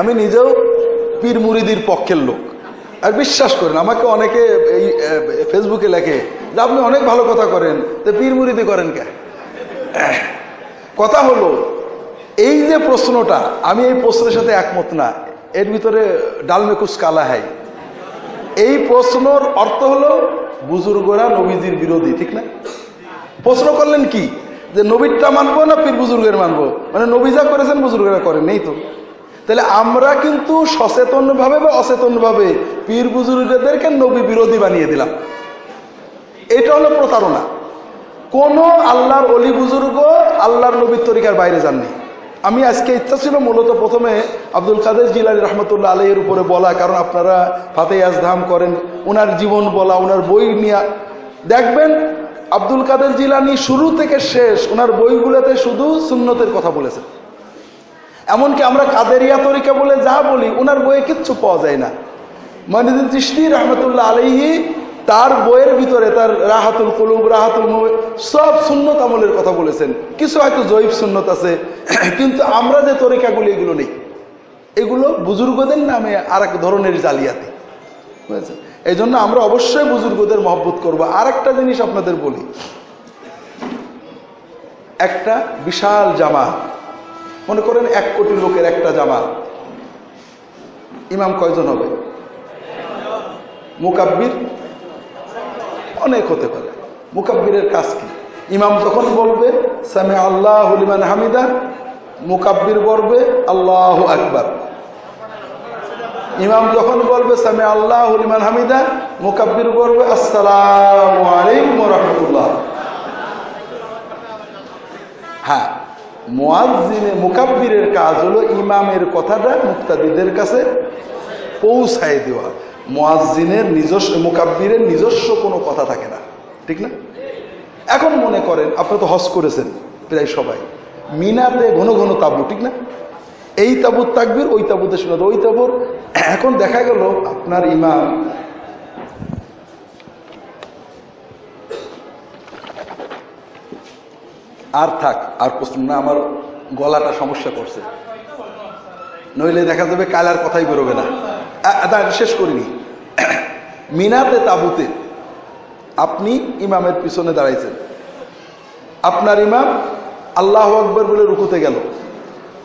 আমি নিজেও পীর মুরিদির পক্ষের লোক। আর বিশ্বাস করেন, আমাকে অনেকে এই ফেসবুকে লেখে যে আপনি অনেক ভালো কথা করেন, তো পীর মুরিদি করেন কে? কথা হলো, এই যে প্রশ্নটা, আমি এই প্রশ্নের সাথে একমত না, এর ভিতরে ডালমেকুস কালা হাই এই প্রশ্নর অর্থ হলো বুজুর্গরা নবীজির বিরোধী, ঠিক না? প্রশ্ন করলেন কি? যে নবীরটা মানবো না পীর বুজুর্গের মানবো? মানে নবী যা করেছেন বুজুর্গরা করেন, নেই তো? তাহলে আমরা কিন্তু সচেতনভাবে বা অচেতনভাবে পীর বুজুর্গদেরকে নবী বিরোধী বানিয়ে দিলাম। এটা হলো প্রতারণা। কোন আল্লাহর অলি বুজুর্গ আল্লাহর নবীর তরিকার বাইরে যাননি। আমি আজকে ইচ্ছা ছিল মূলত প্রথমে আব্দুল কাদের জিলানি রহমতুল্লাহ আলহের উপরে বলা, কারণ আপনারা ফাতে আজধাম করেন ওনার জীবন বলা ওনার বই নিয়ে। দেখবেন, আব্দুল কাদের জিলানি শুরু থেকে শেষ ওনার বইগুলোতে শুধু সুন্নতের কথা বলেছেন। এমনকি আমরা কাদেরিয়া তরিকা বলে যা বলি ওনার বইয়ে কিচ্ছু পাওয়া যায় না। মনিদুল চিস্তি রহমতুল্লাহ আলহি তার বইয়ের ভিতরে তার রাহাতুল কলুব, রাহাতুল সব সুন্নত আমলের কথা বলেছেন। কিছু হয়তো জৈব সুন্নত আছে, কিন্তু আমরা যে তরিকাগুলি এগুলো নেই। এগুলো বুজুর্গদের নামে আর এক ধরনের জালিয়াতি। বুঝেছেন? এই জন্য আমরা অবশ্যই বুজুর্গদের মহব্বত করব। আর একটা জিনিস আপনাদের বলি। একটা বিশাল জামাত মনে করেন এক কোটি লোকের একটা জামাত ইমাম কয়জন হবে? মুকাব্বির? অনেক হতে পারে। মুকাব্বিরের কাজ কি? ইমাম তখন বলবে, সামে আল্লাহ হলিমান হামিদা মুকাব্বির বলবে, আল্লাহ আকবার ইমাম যখন বলবে, সামে আল্লাহ হলিমান হামিদা মুকাব্বির বলবে, আসসালাম আলাইকুম রহমতুল্লাহ হ্যাঁ মোয়াজিনে মুকাব্বিরের কাজ হলো ইমামের কথাটা মুক্তাদিদের কাছে পৌঁছায় দেওয়া। মোয়াজিনের নিজস্ব মুকাব্বিরের নিজস্ব কোনো কথা থাকে না। ঠিক না? এখন মনে করেন, আপনি তো হজ করেছেন প্রায় সবাই। মিনাতে ঘন ঘন তাবু ঠিক না? এই তাবুর তাকবির, ওই তাবুতে শুনে ওই তাবুর এখন দেখা গেল আপনার ইমাম আর থাক, আর প্রশ্ন না, আমার গলাটা সমস্যা করছে। নইলে দেখা যাবে কাল আর কথাই বেরোবে না। শেষ করিনি। মিনাতে তাবুতে আপনি ইমামের পিছনে দাঁড়াইছেন। আপনার ইমাম আল্লাহ আকবর বলে রুকুতে গেল।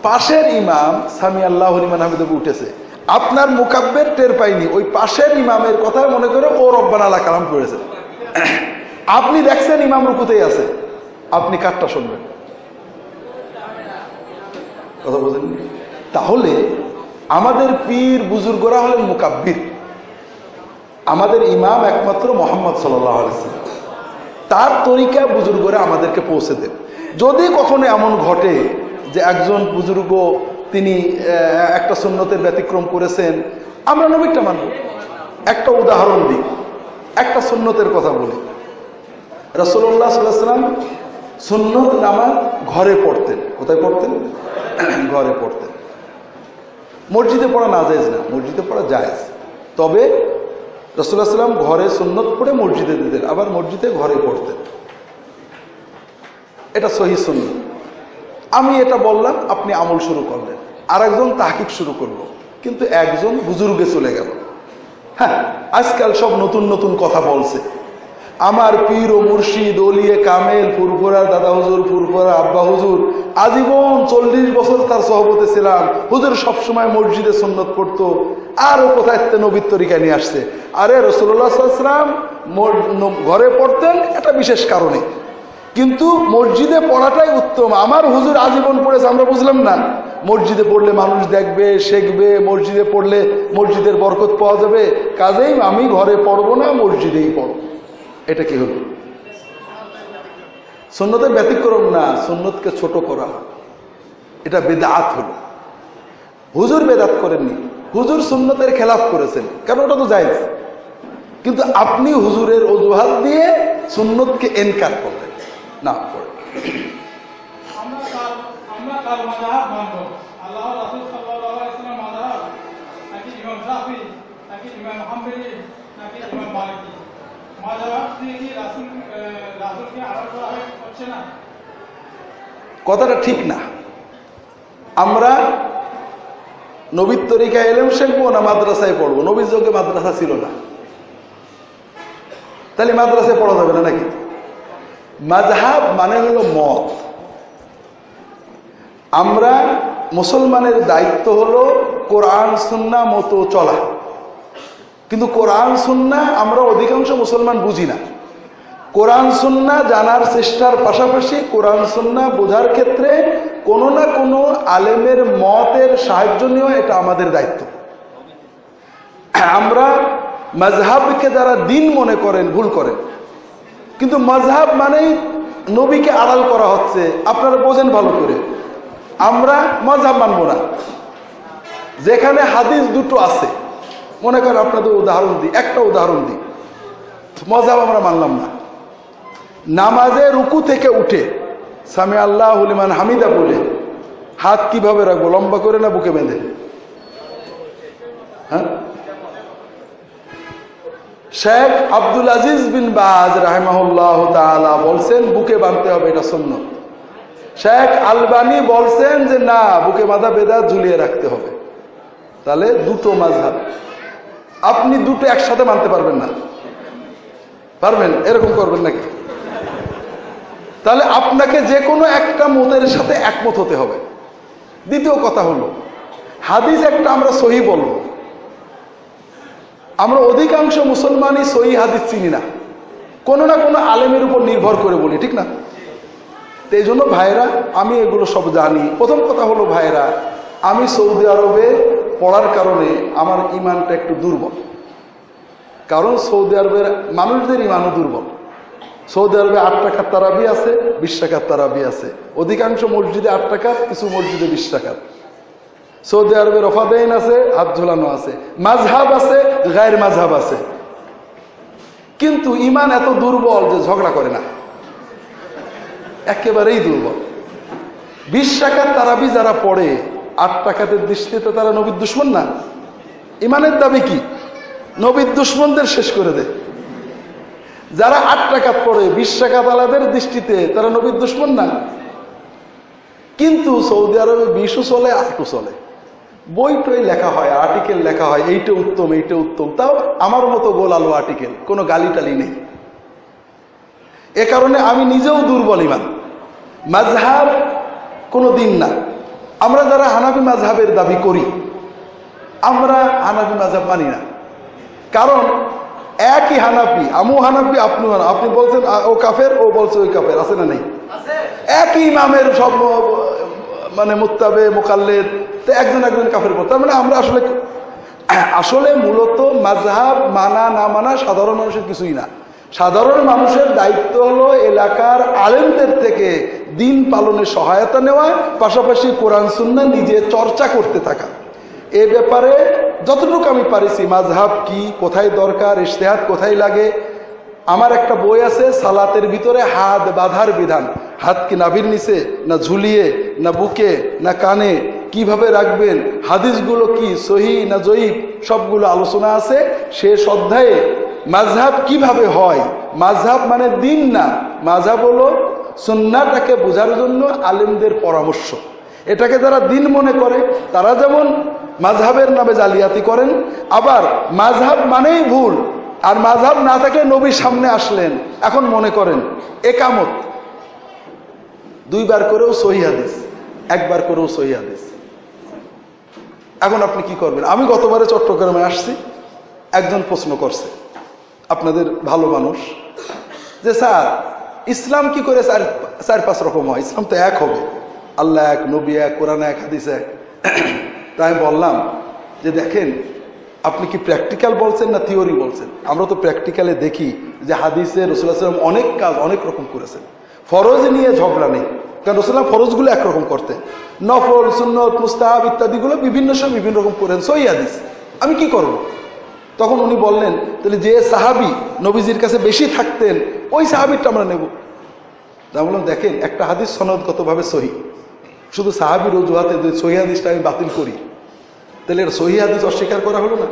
পাশের ইমাম স্বামী আল্লাহ ইমান হামিদে উঠেছে। আপনার মুকাব্বের টের পাইনি। ওই পাশের ইমামের কথা মনে করে ও রব্বানা আল্লাহ কালাম করেছে আপনি দেখছেন ইমাম রুকুতেই আছে। আপনি কারটা শুনবেন। কথা বলেন? তাহলে আমাদের পীর বুজুর্গরা হলেন মুকাব্বির। আমাদের ইমাম একমাত্র মোহাম্মদ সাল্লাহ তার তরিকা বুজুর্গরা আমাদেরকে পৌঁছে দেন। যদি কখনো এমন ঘটে যে একজন বুজুর্গ তিনি একটা সুন্নতের ব্যতিক্রম করেছেন, আমরা নবীরটা মানব। একটা উদাহরণ দিই। একটা সুন্নতের কথা বলি। রসল্লাহ সাল্লাম সুন্নত নামা ঘরে পড়তেন। কোথায় পড়তেন? ঘরে পড়তেন। মসজিদে পড়া না যায় না, মসজিদে পড়া যায় তবে রসুল্লাহ সাল্লাম ঘরে সুন্নত পড়ে মসজিদে দিতেন, আবার মসজিদে ঘরে পড়তেন। এটা সহি সুন্নত আমি এটা বললাম, আপনি আমল শুরু করলেন। আর একজন তাহকিক শুরু করল, কিন্তু একজন বুজুর্গে চলে গেল। হ্যাঁ আজকাল সব নতুন নতুন কথা বলছে। আমার পীর ও মুর্শিদ ওলিয়ে কামেল, ফুরফুরা, দাদা হুজুর, ফুরফুরা, আব্বা হুজুর, আজীবন চল্লিশ বছর তার সহবতে ছিলাম। হুজুর সবসময় মসজিদে সন্ন্যত পড়তো। আর ও কোথায় নবীর তরিকা নিয়ে আসছে। আরে রসুল্লাহাম ঘরে পড়তেন এটা বিশেষ কারণে। কিন্তু মসজিদে পড়াটাই উত্তম। আমার হুজুর আজীবন পড়েছে, আমরা বুঝলাম না। মসজিদে পড়লে মানুষ দেখবে, শেখবে, মসজিদে পড়লে মসজিদের বরকত পাওয়া যাবে। কাজেই আমি ঘরে পড়ব না, মসজিদেই পড়ব। এটা কি হলো? সন্ন্যতের ব্যতিক্রম না সন্ন্যতকে ছোট করা। এটা বেদাত হলো। হুজুর বেদাত করেননি, হুজুর সুন্নতের খেলাফ করেছেন। কারণ ওটা তো যায় কিন্তু আপনি হুজুরের অজুহাত দিয়ে সুন্নতকে এনকার করলেন। না কার কথাটা ঠিক না। আমরা নবীর তরিকা এলেম শিখব না মাদ্রাসায় পড়ব? নবীর যোগে মাদ্রাসা ছিল না। তাহলে মাদ্রাসায় পড়া যাবে না নাকি? মাঝহাব মানে হলো মত। আমরা মুসলমানের দায়িত্ব হলো কোরআন, সুন্না মতো চলা। কিন্তু কোরআন, সুন্না আমরা অধিকাংশ মুসলমান বুঝি না। কোরআন, সুন্না জানার চেষ্টার পাশাপাশি কোরআন, সুন্না বোঝার ক্ষেত্রে কোনো না কোনো আলেমের মতের সাহায্য নেওয়া এটা আমাদের দায়িত্ব। আমরা মজহাবকে যারা দিন মনে করেন, ভুল করেন। কিন্তু মজহাব মানেই নবীকে আড়াল করা হচ্ছে। আপনারা বোঝেন ভালো করে। আমরা মজহাব মানব না। যেখানে হাদিস দুটো আছে। মনে করেন আপনাদের উদাহরণ দিই, একটা উদাহরণ দিই। মজাব আমরা মানলাম না। নামাজে রুকু থেকে উঠে স্বামী আল্লাহ হলিমান হামিদা বলে, হাত কীভাবে রাখব, লম্বা করে না বুকে বেঁধে? হ্যাঁ? শেখ আব্দুল আজিজ বিন বাজ রাহেমাহুল্লাহ তাআলা বলছেন, বুকে বাঁধতে হবে, এটা শূন্য শেখ আলবানি বলছেন যে, না, বুকে বাঁধা বেদা ঝুলিয়ে রাখতে হবে। তাহলে দুটো মাঝহাব। আপনি দুটো একসাথে মানতে পারবেন না। পারবেন? এরকম করবেন নাকি? তাহলে আপনাকে যে কোনো একটা মতের সাথে একমত হতে হবে। দ্বিতীয় কথা হলো, হাদিস একটা আমরা সহি বলব। আমরা অধিকাংশ মুসলমানই সহি হাদিস চিনি না। কোনো না কোনো আলেমের উপর নির্ভর করে বলি, ঠিক না? তো এই জন্য ভাইরা, আমি এগুলো সব জানি। প্রথম কথা হলো ভাইরা, আমি সৌদি আরবে পড়ার কারণে আমার ইমানটা একটু দুর্বল। কারণ সৌদি আরবের মানুষদের ইমানও দুর্বল। সৌদি আরবে আট টাকার তারাবি আছে, বিশ টাকার তারাবি আছে। অধিকাংশ মসজিদে আট টাকা কিছু মসজিদে বিশ টাকার সৌদি আরবে রফাদাইন আছে, হাত ঝোলানো আছে। মাঝহাব আছে, গায়ের মাঝহাব আছে। কিন্তু ইমান এত দুর্বল যে ঝগড়া করে না। একেবারেই দুর্বল। বিশ টাকার তারাবি যারা পড়ে আট টাকাতের দৃষ্টিতে তারা নবীর দুশ্মন না। ইমানের দাবি কি? নবীর দুশ্মনদের শেষ করে দেয় যারা আট টাকাত পড়ে, বিশ টাকা তালাদের দৃষ্টিতে তারা নবীর দুশ্মন না। কিন্তু সৌদি আরবে বিশও চলে, আটও চলে। বই টই লেখা হয়, আর্টিকেল লেখা হয়, এইটা উত্তম এইটা উত্তম। তাও আমার মতো গোল আলো আর্টিকেল, কোনো গালি টালি নেই। এ কারণে আমি নিজেও দুর্বল ইমান। মাঝহাব কোনো দিন না। আমরা যারা হানাবি মাঝহাবের দাবি করি আমরা হানাবি মাঝহাব মানি না। কারণ একই হানাপি আমু হানাপি আপনি আপনি বলছেন ও কাফের ও বলছে ওই কাফের আছে না নেই? একই ইমামের সব মানে মুত্তাবে মোকাল্লেদ তো একজন একজন কাফের পর তার মানে আমরা আসলে আসলে মূলত মাঝহাব মানা না মানা সাধারণ মানুষের কিছুই না। সাধারণ মানুষের দায়িত্ব হলো এলাকার আলেমদের থেকে দিন পালনে সহায়তা নেওয়া, পাশাপাশি কোরআন সুন্না নিজে চর্চা করতে থাকা। এ ব্যাপারে যতটুকু আমি পারিছি মাঝহাব কি, কোথায় দরকার, ইশতেহাদ কোথায় লাগে, আমার একটা বই আছে, সালাতের ভিতরে হাত বাঁধার বিধান। হাত কি নাভির নিচে, না ঝুলিয়ে, না বুকে, না কানে, কীভাবে রাখবেন, হাদিসগুলো কি সহি না জয়ীব, সবগুলো আলোচনা আছে। শেষ অধ্যায়ে মাঝহাব কীভাবে হয়? মাঝহাব মানে দিন না। মাঝহাব হলো সুন্নাটাকে বোঝার জন্য আলেমদের পরামর্শ। এটাকে যারা দিন মনে করে, তারা যেমন মাঝহাবের নামে জালিয়াতি করেন, আবার মাঝহাব মানেই ভুল। আর মাঝহাব না থাকলে নবীর সামনে আসলেন, এখন মনে করেন একামত দুইবার করেও সহি একবার করেও সহি এখন আপনি কি করবেন? আমি গতবারে চট্টগ্রামে আসছি, একজন প্রশ্ন করছে আপনাদের ভালো মানুষ। যে স্যার, ইসলাম কি করে চার চার পাঁচ রকম হয়? ইসলাম তো এক হবে। আল্লাহ এক, নবী এক, কোরআন এক, হাদিস এক। তাই বললাম যে দেখেন, আপনি কি প্র্যাকটিক্যাল বলছেন না থিওরি বলছেন? আমরা তো প্র্যাকটিক্যালে দেখি যে হাদিসে রসুল্লাহ সাল্লাম অনেক কাজ অনেক রকম করেছেন। ফরজ নিয়ে ঝগড়া নেই। কারণ রসুল্লাহ ফরজগুলো একরকম করতেন। নফল, সুন্নত, মুস্তাহাব ইত্যাদিগুলো বিভিন্ন সময় বিভিন্ন রকম করেন। সই হাদিস। আমি কি করব। তখন উনি বললেন, তাহলে যে সাহাবি নবীজির কাছে বেশি থাকতেন, ওই সাহাবিরটা আমরা নেব। তা বললাম, দেখেন, একটা হাদিস সনদগতভাবে সহি। শুধু সাহাবির অজুহাতে যদি সহি হাদিসটা আমি বাতিল করি, তাহলে সহি হাদিস অস্বীকার করা হলো না?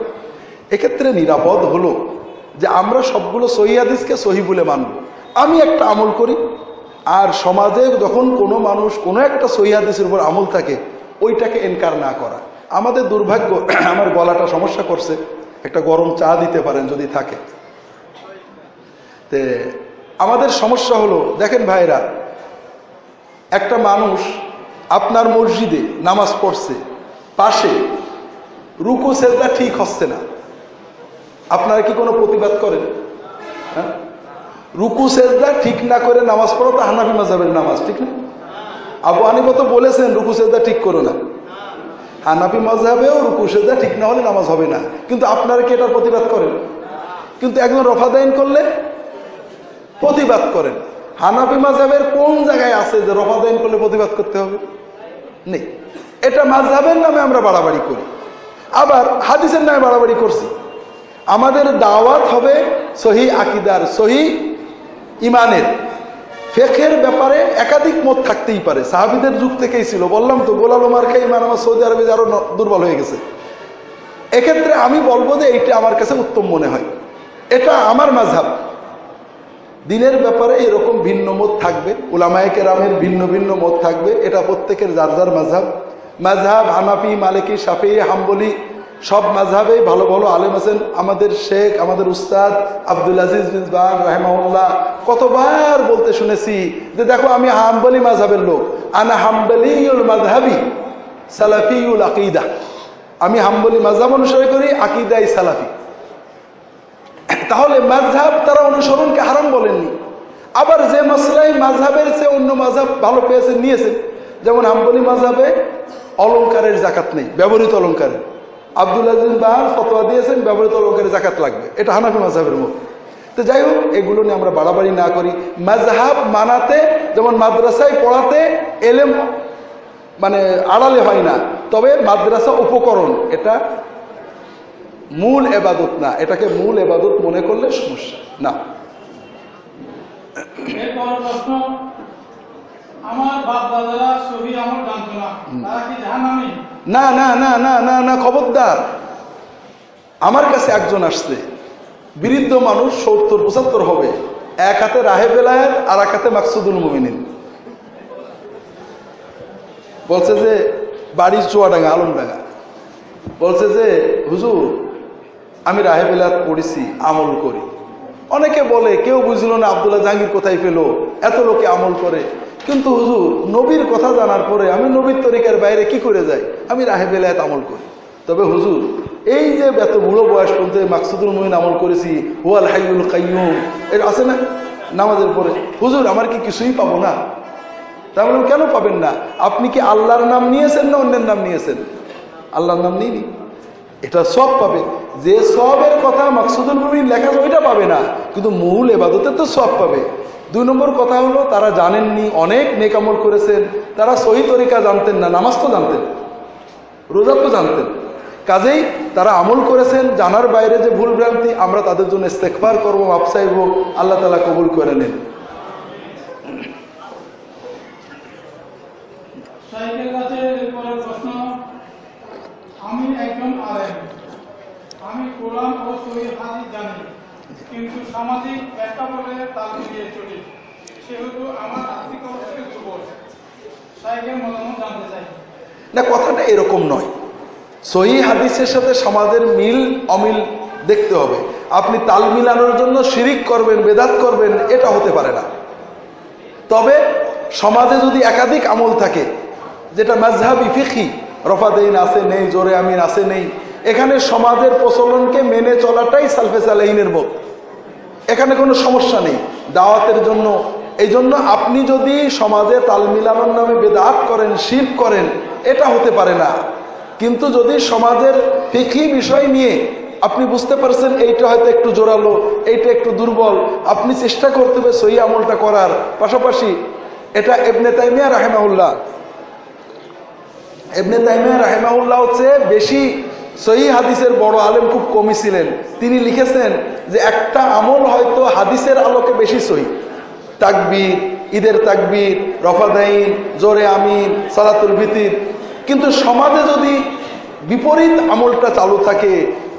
এক্ষেত্রে নিরাপদ হলো যে আমরা সবগুলো সহি হাদিসকে সহি বলে মানব। আমি একটা আমল করি, আর সমাজে যখন কোনো মানুষ কোনো একটা সহি হাদিসের উপর আমল থাকে, ওইটাকে এনকার না করা। আমাদের দুর্ভাগ্য, আমার গলাটা সমস্যা করছে। একটা গরম চা দিতে পারেন যদি থাকে। আমাদের সমস্যা হলো, দেখেন ভাইরা একটা মানুষ আপনার মসজিদে নামাজ পড়ছে, পাশে রুকু সেজদা ঠিক হচ্ছে না। আপনারা কি কোনো প্রতিবাদ করেন? হ্যাঁ? রুকু সেজদা ঠিক না করে নামাজ পড়ো তো হানাফি মাজাবের নামাজ, ঠিক না? আবু হানিফা তো বলেছেন, রুকু সেজদা ঠিক করো না। হানাফি মজাবেও রুকু, সেজদা ঠিক না হলে নামাজ হবে না। কিন্তু আপনারা কি এটার প্রতিবাদ করেন? কিন্তু একজন রফাদাইন করলে প্রতিবাদ করেন। হানাফি মাজাবের কোন জায়গায় আছে যে রফাদাইন করলে প্রতিবাদ করতে হবে? নেই। এটা মাঝহাবের নামে আমরা বাড়াবাড়ি করি। আবার হাদিসের নামে বাড়াবাড়ি করছি। আমাদের দাওয়াত হবে সহি আকিদার, সহি ইমানের। ফেকের ব্যাপারে একাধিক মত থাকতেই পারে। সাহাবিদের যুগ থেকেই ছিল। বললাম তো গোলাল ওমারকে ইমান আমার সৌদি আরবে আরও দুর্বল হয়ে গেছে। এক্ষেত্রে আমি বলব যে, এইটা আমার কাছে উত্তম মনে হয়। এটা আমার মাঝহাব। দিনের ব্যাপারে এরকম ভিন্ন মত থাকবে, উলামায়ে কেরামের ভিন্ন ভিন্ন মত থাকবে। এটা প্রত্যেকের যার যার মাঝহাব। মাঝহাব হানাফি, মালিকি, শাফি, হাম্বলি সব মাঝহাবেই ভালো ভালো আলেম আছেন। আমাদের শেখ, আমাদের উস্তাদ আব্দুল আজিজ বিজবান রাহেমাউল্লাহ কতবার বলতে শুনেছি যে দেখো আমি হাম্বলি মাঝহাবের লোক। আনা হাম্বলিউল মাঝহাবি সালাফিউল আকিদা। আমি হাম্বলি মাঝহাব অনুসরণ করি, আকিদাই সালাফি। তাহলে মাঝহাব তারা অনুসরণকে হারাম বলেননি। আবার যে মাসলাই মাঝহাবের চেয়ে অন্য মাঝহাব ভালো পেয়েছেন, নিয়েছেন। যেমন হাম্বলি মাঝহাবে অলংকারের জাকাত নেই, ব্যবহৃত অলংকারের। আব্দুল আজিজ বাহার ফতোয়া দিয়েছেন, ব্যবহৃত অলংকারের জাকাত লাগবে। এটা হানাফি মাঝহাবের মতো তো যাই হোক, এগুলো নিয়ে আমরা বাড়াবাড়ি না করি। মাঝহাব মানাতে, যেমন মাদ্রাসায় পড়াতে এলেম মানে আড়ালে হয় না। তবে মাদ্রাসা উপকরণ, এটা মূল এবাদত না। এটাকে মূল এবাদত মনে করলে সমস্যা। না। আমার বাপ দাদারা সহি আমল জানতো না তারা কি জাহান্নামী? না না না না না না খবরদার। আমার কাছে একজন আসছে। বৃদ্ধ মানুষ সত্তর পঁচাত্তর হবে। এক হাতে রাহে বেলায়েত আর এক হাতে মাকসুদুল মুমিনিন। বলছে যে বাড়ি চুয়াডাঙ্গা আলমডাঙ্গা। বলছে যে হুজুর আমি রাহে বেলাত পড়েছি আমল করি। অনেকে বলে কেউ বুঝলো না আবদুল্লাহ জাহাঙ্গীর কোথায় পেল? এত লোকে আমল করে। কিন্তু হুজুর, নবীর কথা জানার পরে আমি নবীর তরিকার বাইরে কি করে যাই? আমি রাহে বেলায়ত আমল করি। তবে হুজুর, এই যে এত বুড়ো বয়স পর্যন্ত মাকসুদুল মহিন আমল করেছি, হুয়াল হাইউল কাইয়ুম, এর আছে না? নামাজের পরে। হুজুর, আমার কি কিছুই পাবো না? তা বললাম কেন পাবেন না? আপনি কি আল্লাহর নাম নিয়েছেন না অন্যের নাম নিয়েছেন? আল্লাহর নাম নিইনি। এটা সব পাবে যে সবের কথা মাকসুদুল মুমিন লেখা ওইটা পাবে না। কিন্তু মূল এবাদতে তো সব পাবে। দুই নম্বর কথা হলো, তারা জানেননি, অনেক নেকামল করেছেন। তারা সহি তরিকা জানতেন না, নামাজ তো জানতেন, রোজা তো জানতেন। কাজেই তারা আমল করেছেন, জানার বাইরে যে ভুল ভ্রান্তি, আমরা তাদের জন্য ইস্তেকবার করব মাপ আল্লাহ তালা কবুল করে নেন। আমি একজন আমি কোরআন ও সহি হাদিস জানি। কিন্তু সামাজিক প্রেক্ষাপটে তাল মিলিয়ে চলি। সেহেতু আমার আর্থিক অবস্থা দুর্বল শাইখের মতামত জানতে চাই। না, কথাটা এরকম নয়। সহি হাদিসের সাথে সমাজের মিল, অমিল দেখতে হবে। আপনি তাল মিলানোর জন্য শিরিক করবেন, বেদাত করবেন, এটা হতে পারে না। তবে সমাজে যদি একাধিক আমল থাকে, যেটা মাঝহাবি ফিকি রফাদেইন আছে নেই, জোরে আমিন আছে নেই, এখানে সমাজের প্রচলনকে মেনে চলাটাই সালফে সালাহিনের বোধ এখানে কোনো সমস্যা নেই। দাওয়াতের জন্য। এই জন্য আপনি যদি সমাজে তাল মিলানোর নামে বেদাত করেন শিল্প করেন, এটা হতে পারে না। কিন্তু যদি সমাজের ফিকি বিষয় নিয়ে আপনি বুঝতে পারছেন, এইটা হয়তো একটু জোরালো, এইটা একটু দুর্বল, আপনি চেষ্টা করতে হবে সই আমলটা করার। পাশাপাশি এটা এবনে তাইমিয়া রাহেমাউল্লাহ এবনে তাইমিয়া রাহেমাউল্লাহ হচ্ছে বেশি সহি হাদিসের বড় আলেম খুব কমই ছিলেন। তিনি লিখেছেন যে একটা আমল হয়তো হাদিসের আলোকে বেশি সহি। তাকবির, ঈদের তাকবির রফাদাইন জোরে আমিন, সালাতুল ভিতির কিন্তু সমাজে যদি বিপরীত আমলটা চালু থাকে,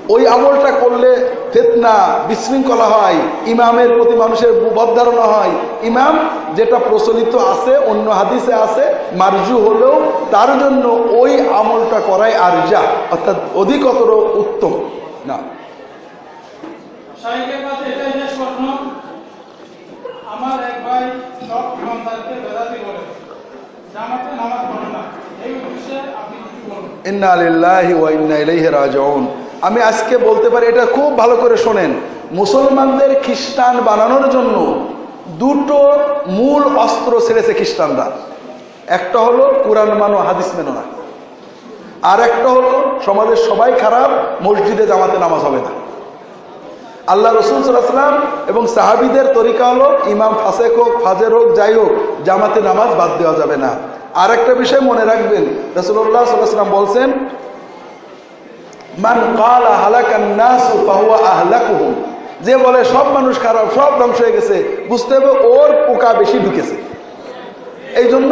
ওই আমলটা করলে ফেতনা বিশৃঙ্খলা হয় ইমামের প্রতি মানুষের বদ্ধারণা হয়। ইমাম যেটা প্রচলিত আছে অন্য হাদিসে আছে মারজু হলেও তার জন্য ওই আমলটা করাই আরজা অর্থাৎ অধিকতর উত্তম। না। আমার এক ভাই সব সন্তানকে বেদাতি বলে জামাতে নামাজ পড়ে না। এই উদ্দেশ্যে আপনি কিছু বলুন। ইন্না আলিল্লাহি ওয়া ইন্না ইলাইহি রাজিউন। আমি আজকে বলতে পারি, এটা খুব ভালো করে শোনেন। মুসলমানদের খ্রিস্টান বানানোর জন্য দুটো মূল অস্ত্র ছেড়েছে খ্রিস্টানরা। একটা হলো কোরআন মানো, হাদিস মেনো না। আর একটা হলো, সমাজের সবাই খারাপ, মসজিদে জামাতে নামাজ হবে না। আল্লাহ রসুল সাল্লাহাম এবং সাহাবিদের তরিকা হলো, ইমাম ফাসেক হোক, ফাজের হোক, যাই হোক, জামাতে নামাজ বাদ দেওয়া যাবে না। আর একটা বিষয় মনে রাখবেন রসুল্লাহ সাল্লাহাম বলছেন মান কালা হালাকান নাসু যে বলে সব মানুষ খারাপ, সব ধ্বংস হয়ে গেছে, বুঝতে হবে ওর পোকা বেশি ঢুকেছে। এই জন্য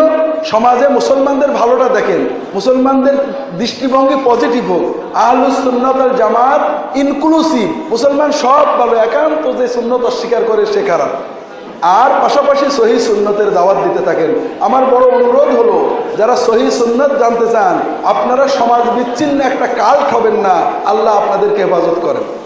সমাজে মুসলমানদের ভালোটা দেখেন। মুসলমানদের দৃষ্টিভঙ্গি পজিটিভ হোক। আহলুস সুন্নত আল জামাত ইনক্লুসিভ মুসলমান সব ভালো একান্ত যে সুন্নত অস্বীকার করে সে খারাপ। আর পাশাপাশি সহি সুন্নতের দাওয়াত দিতে থাকেন। আমার বড় অনুরোধ হলো, যারা সহি সুন্নত জানতে চান, আপনারা সমাজ বিচ্ছিন্ন একটা কাল হবেন না। আল্লাহ আপনাদেরকে হেফাজত করেন।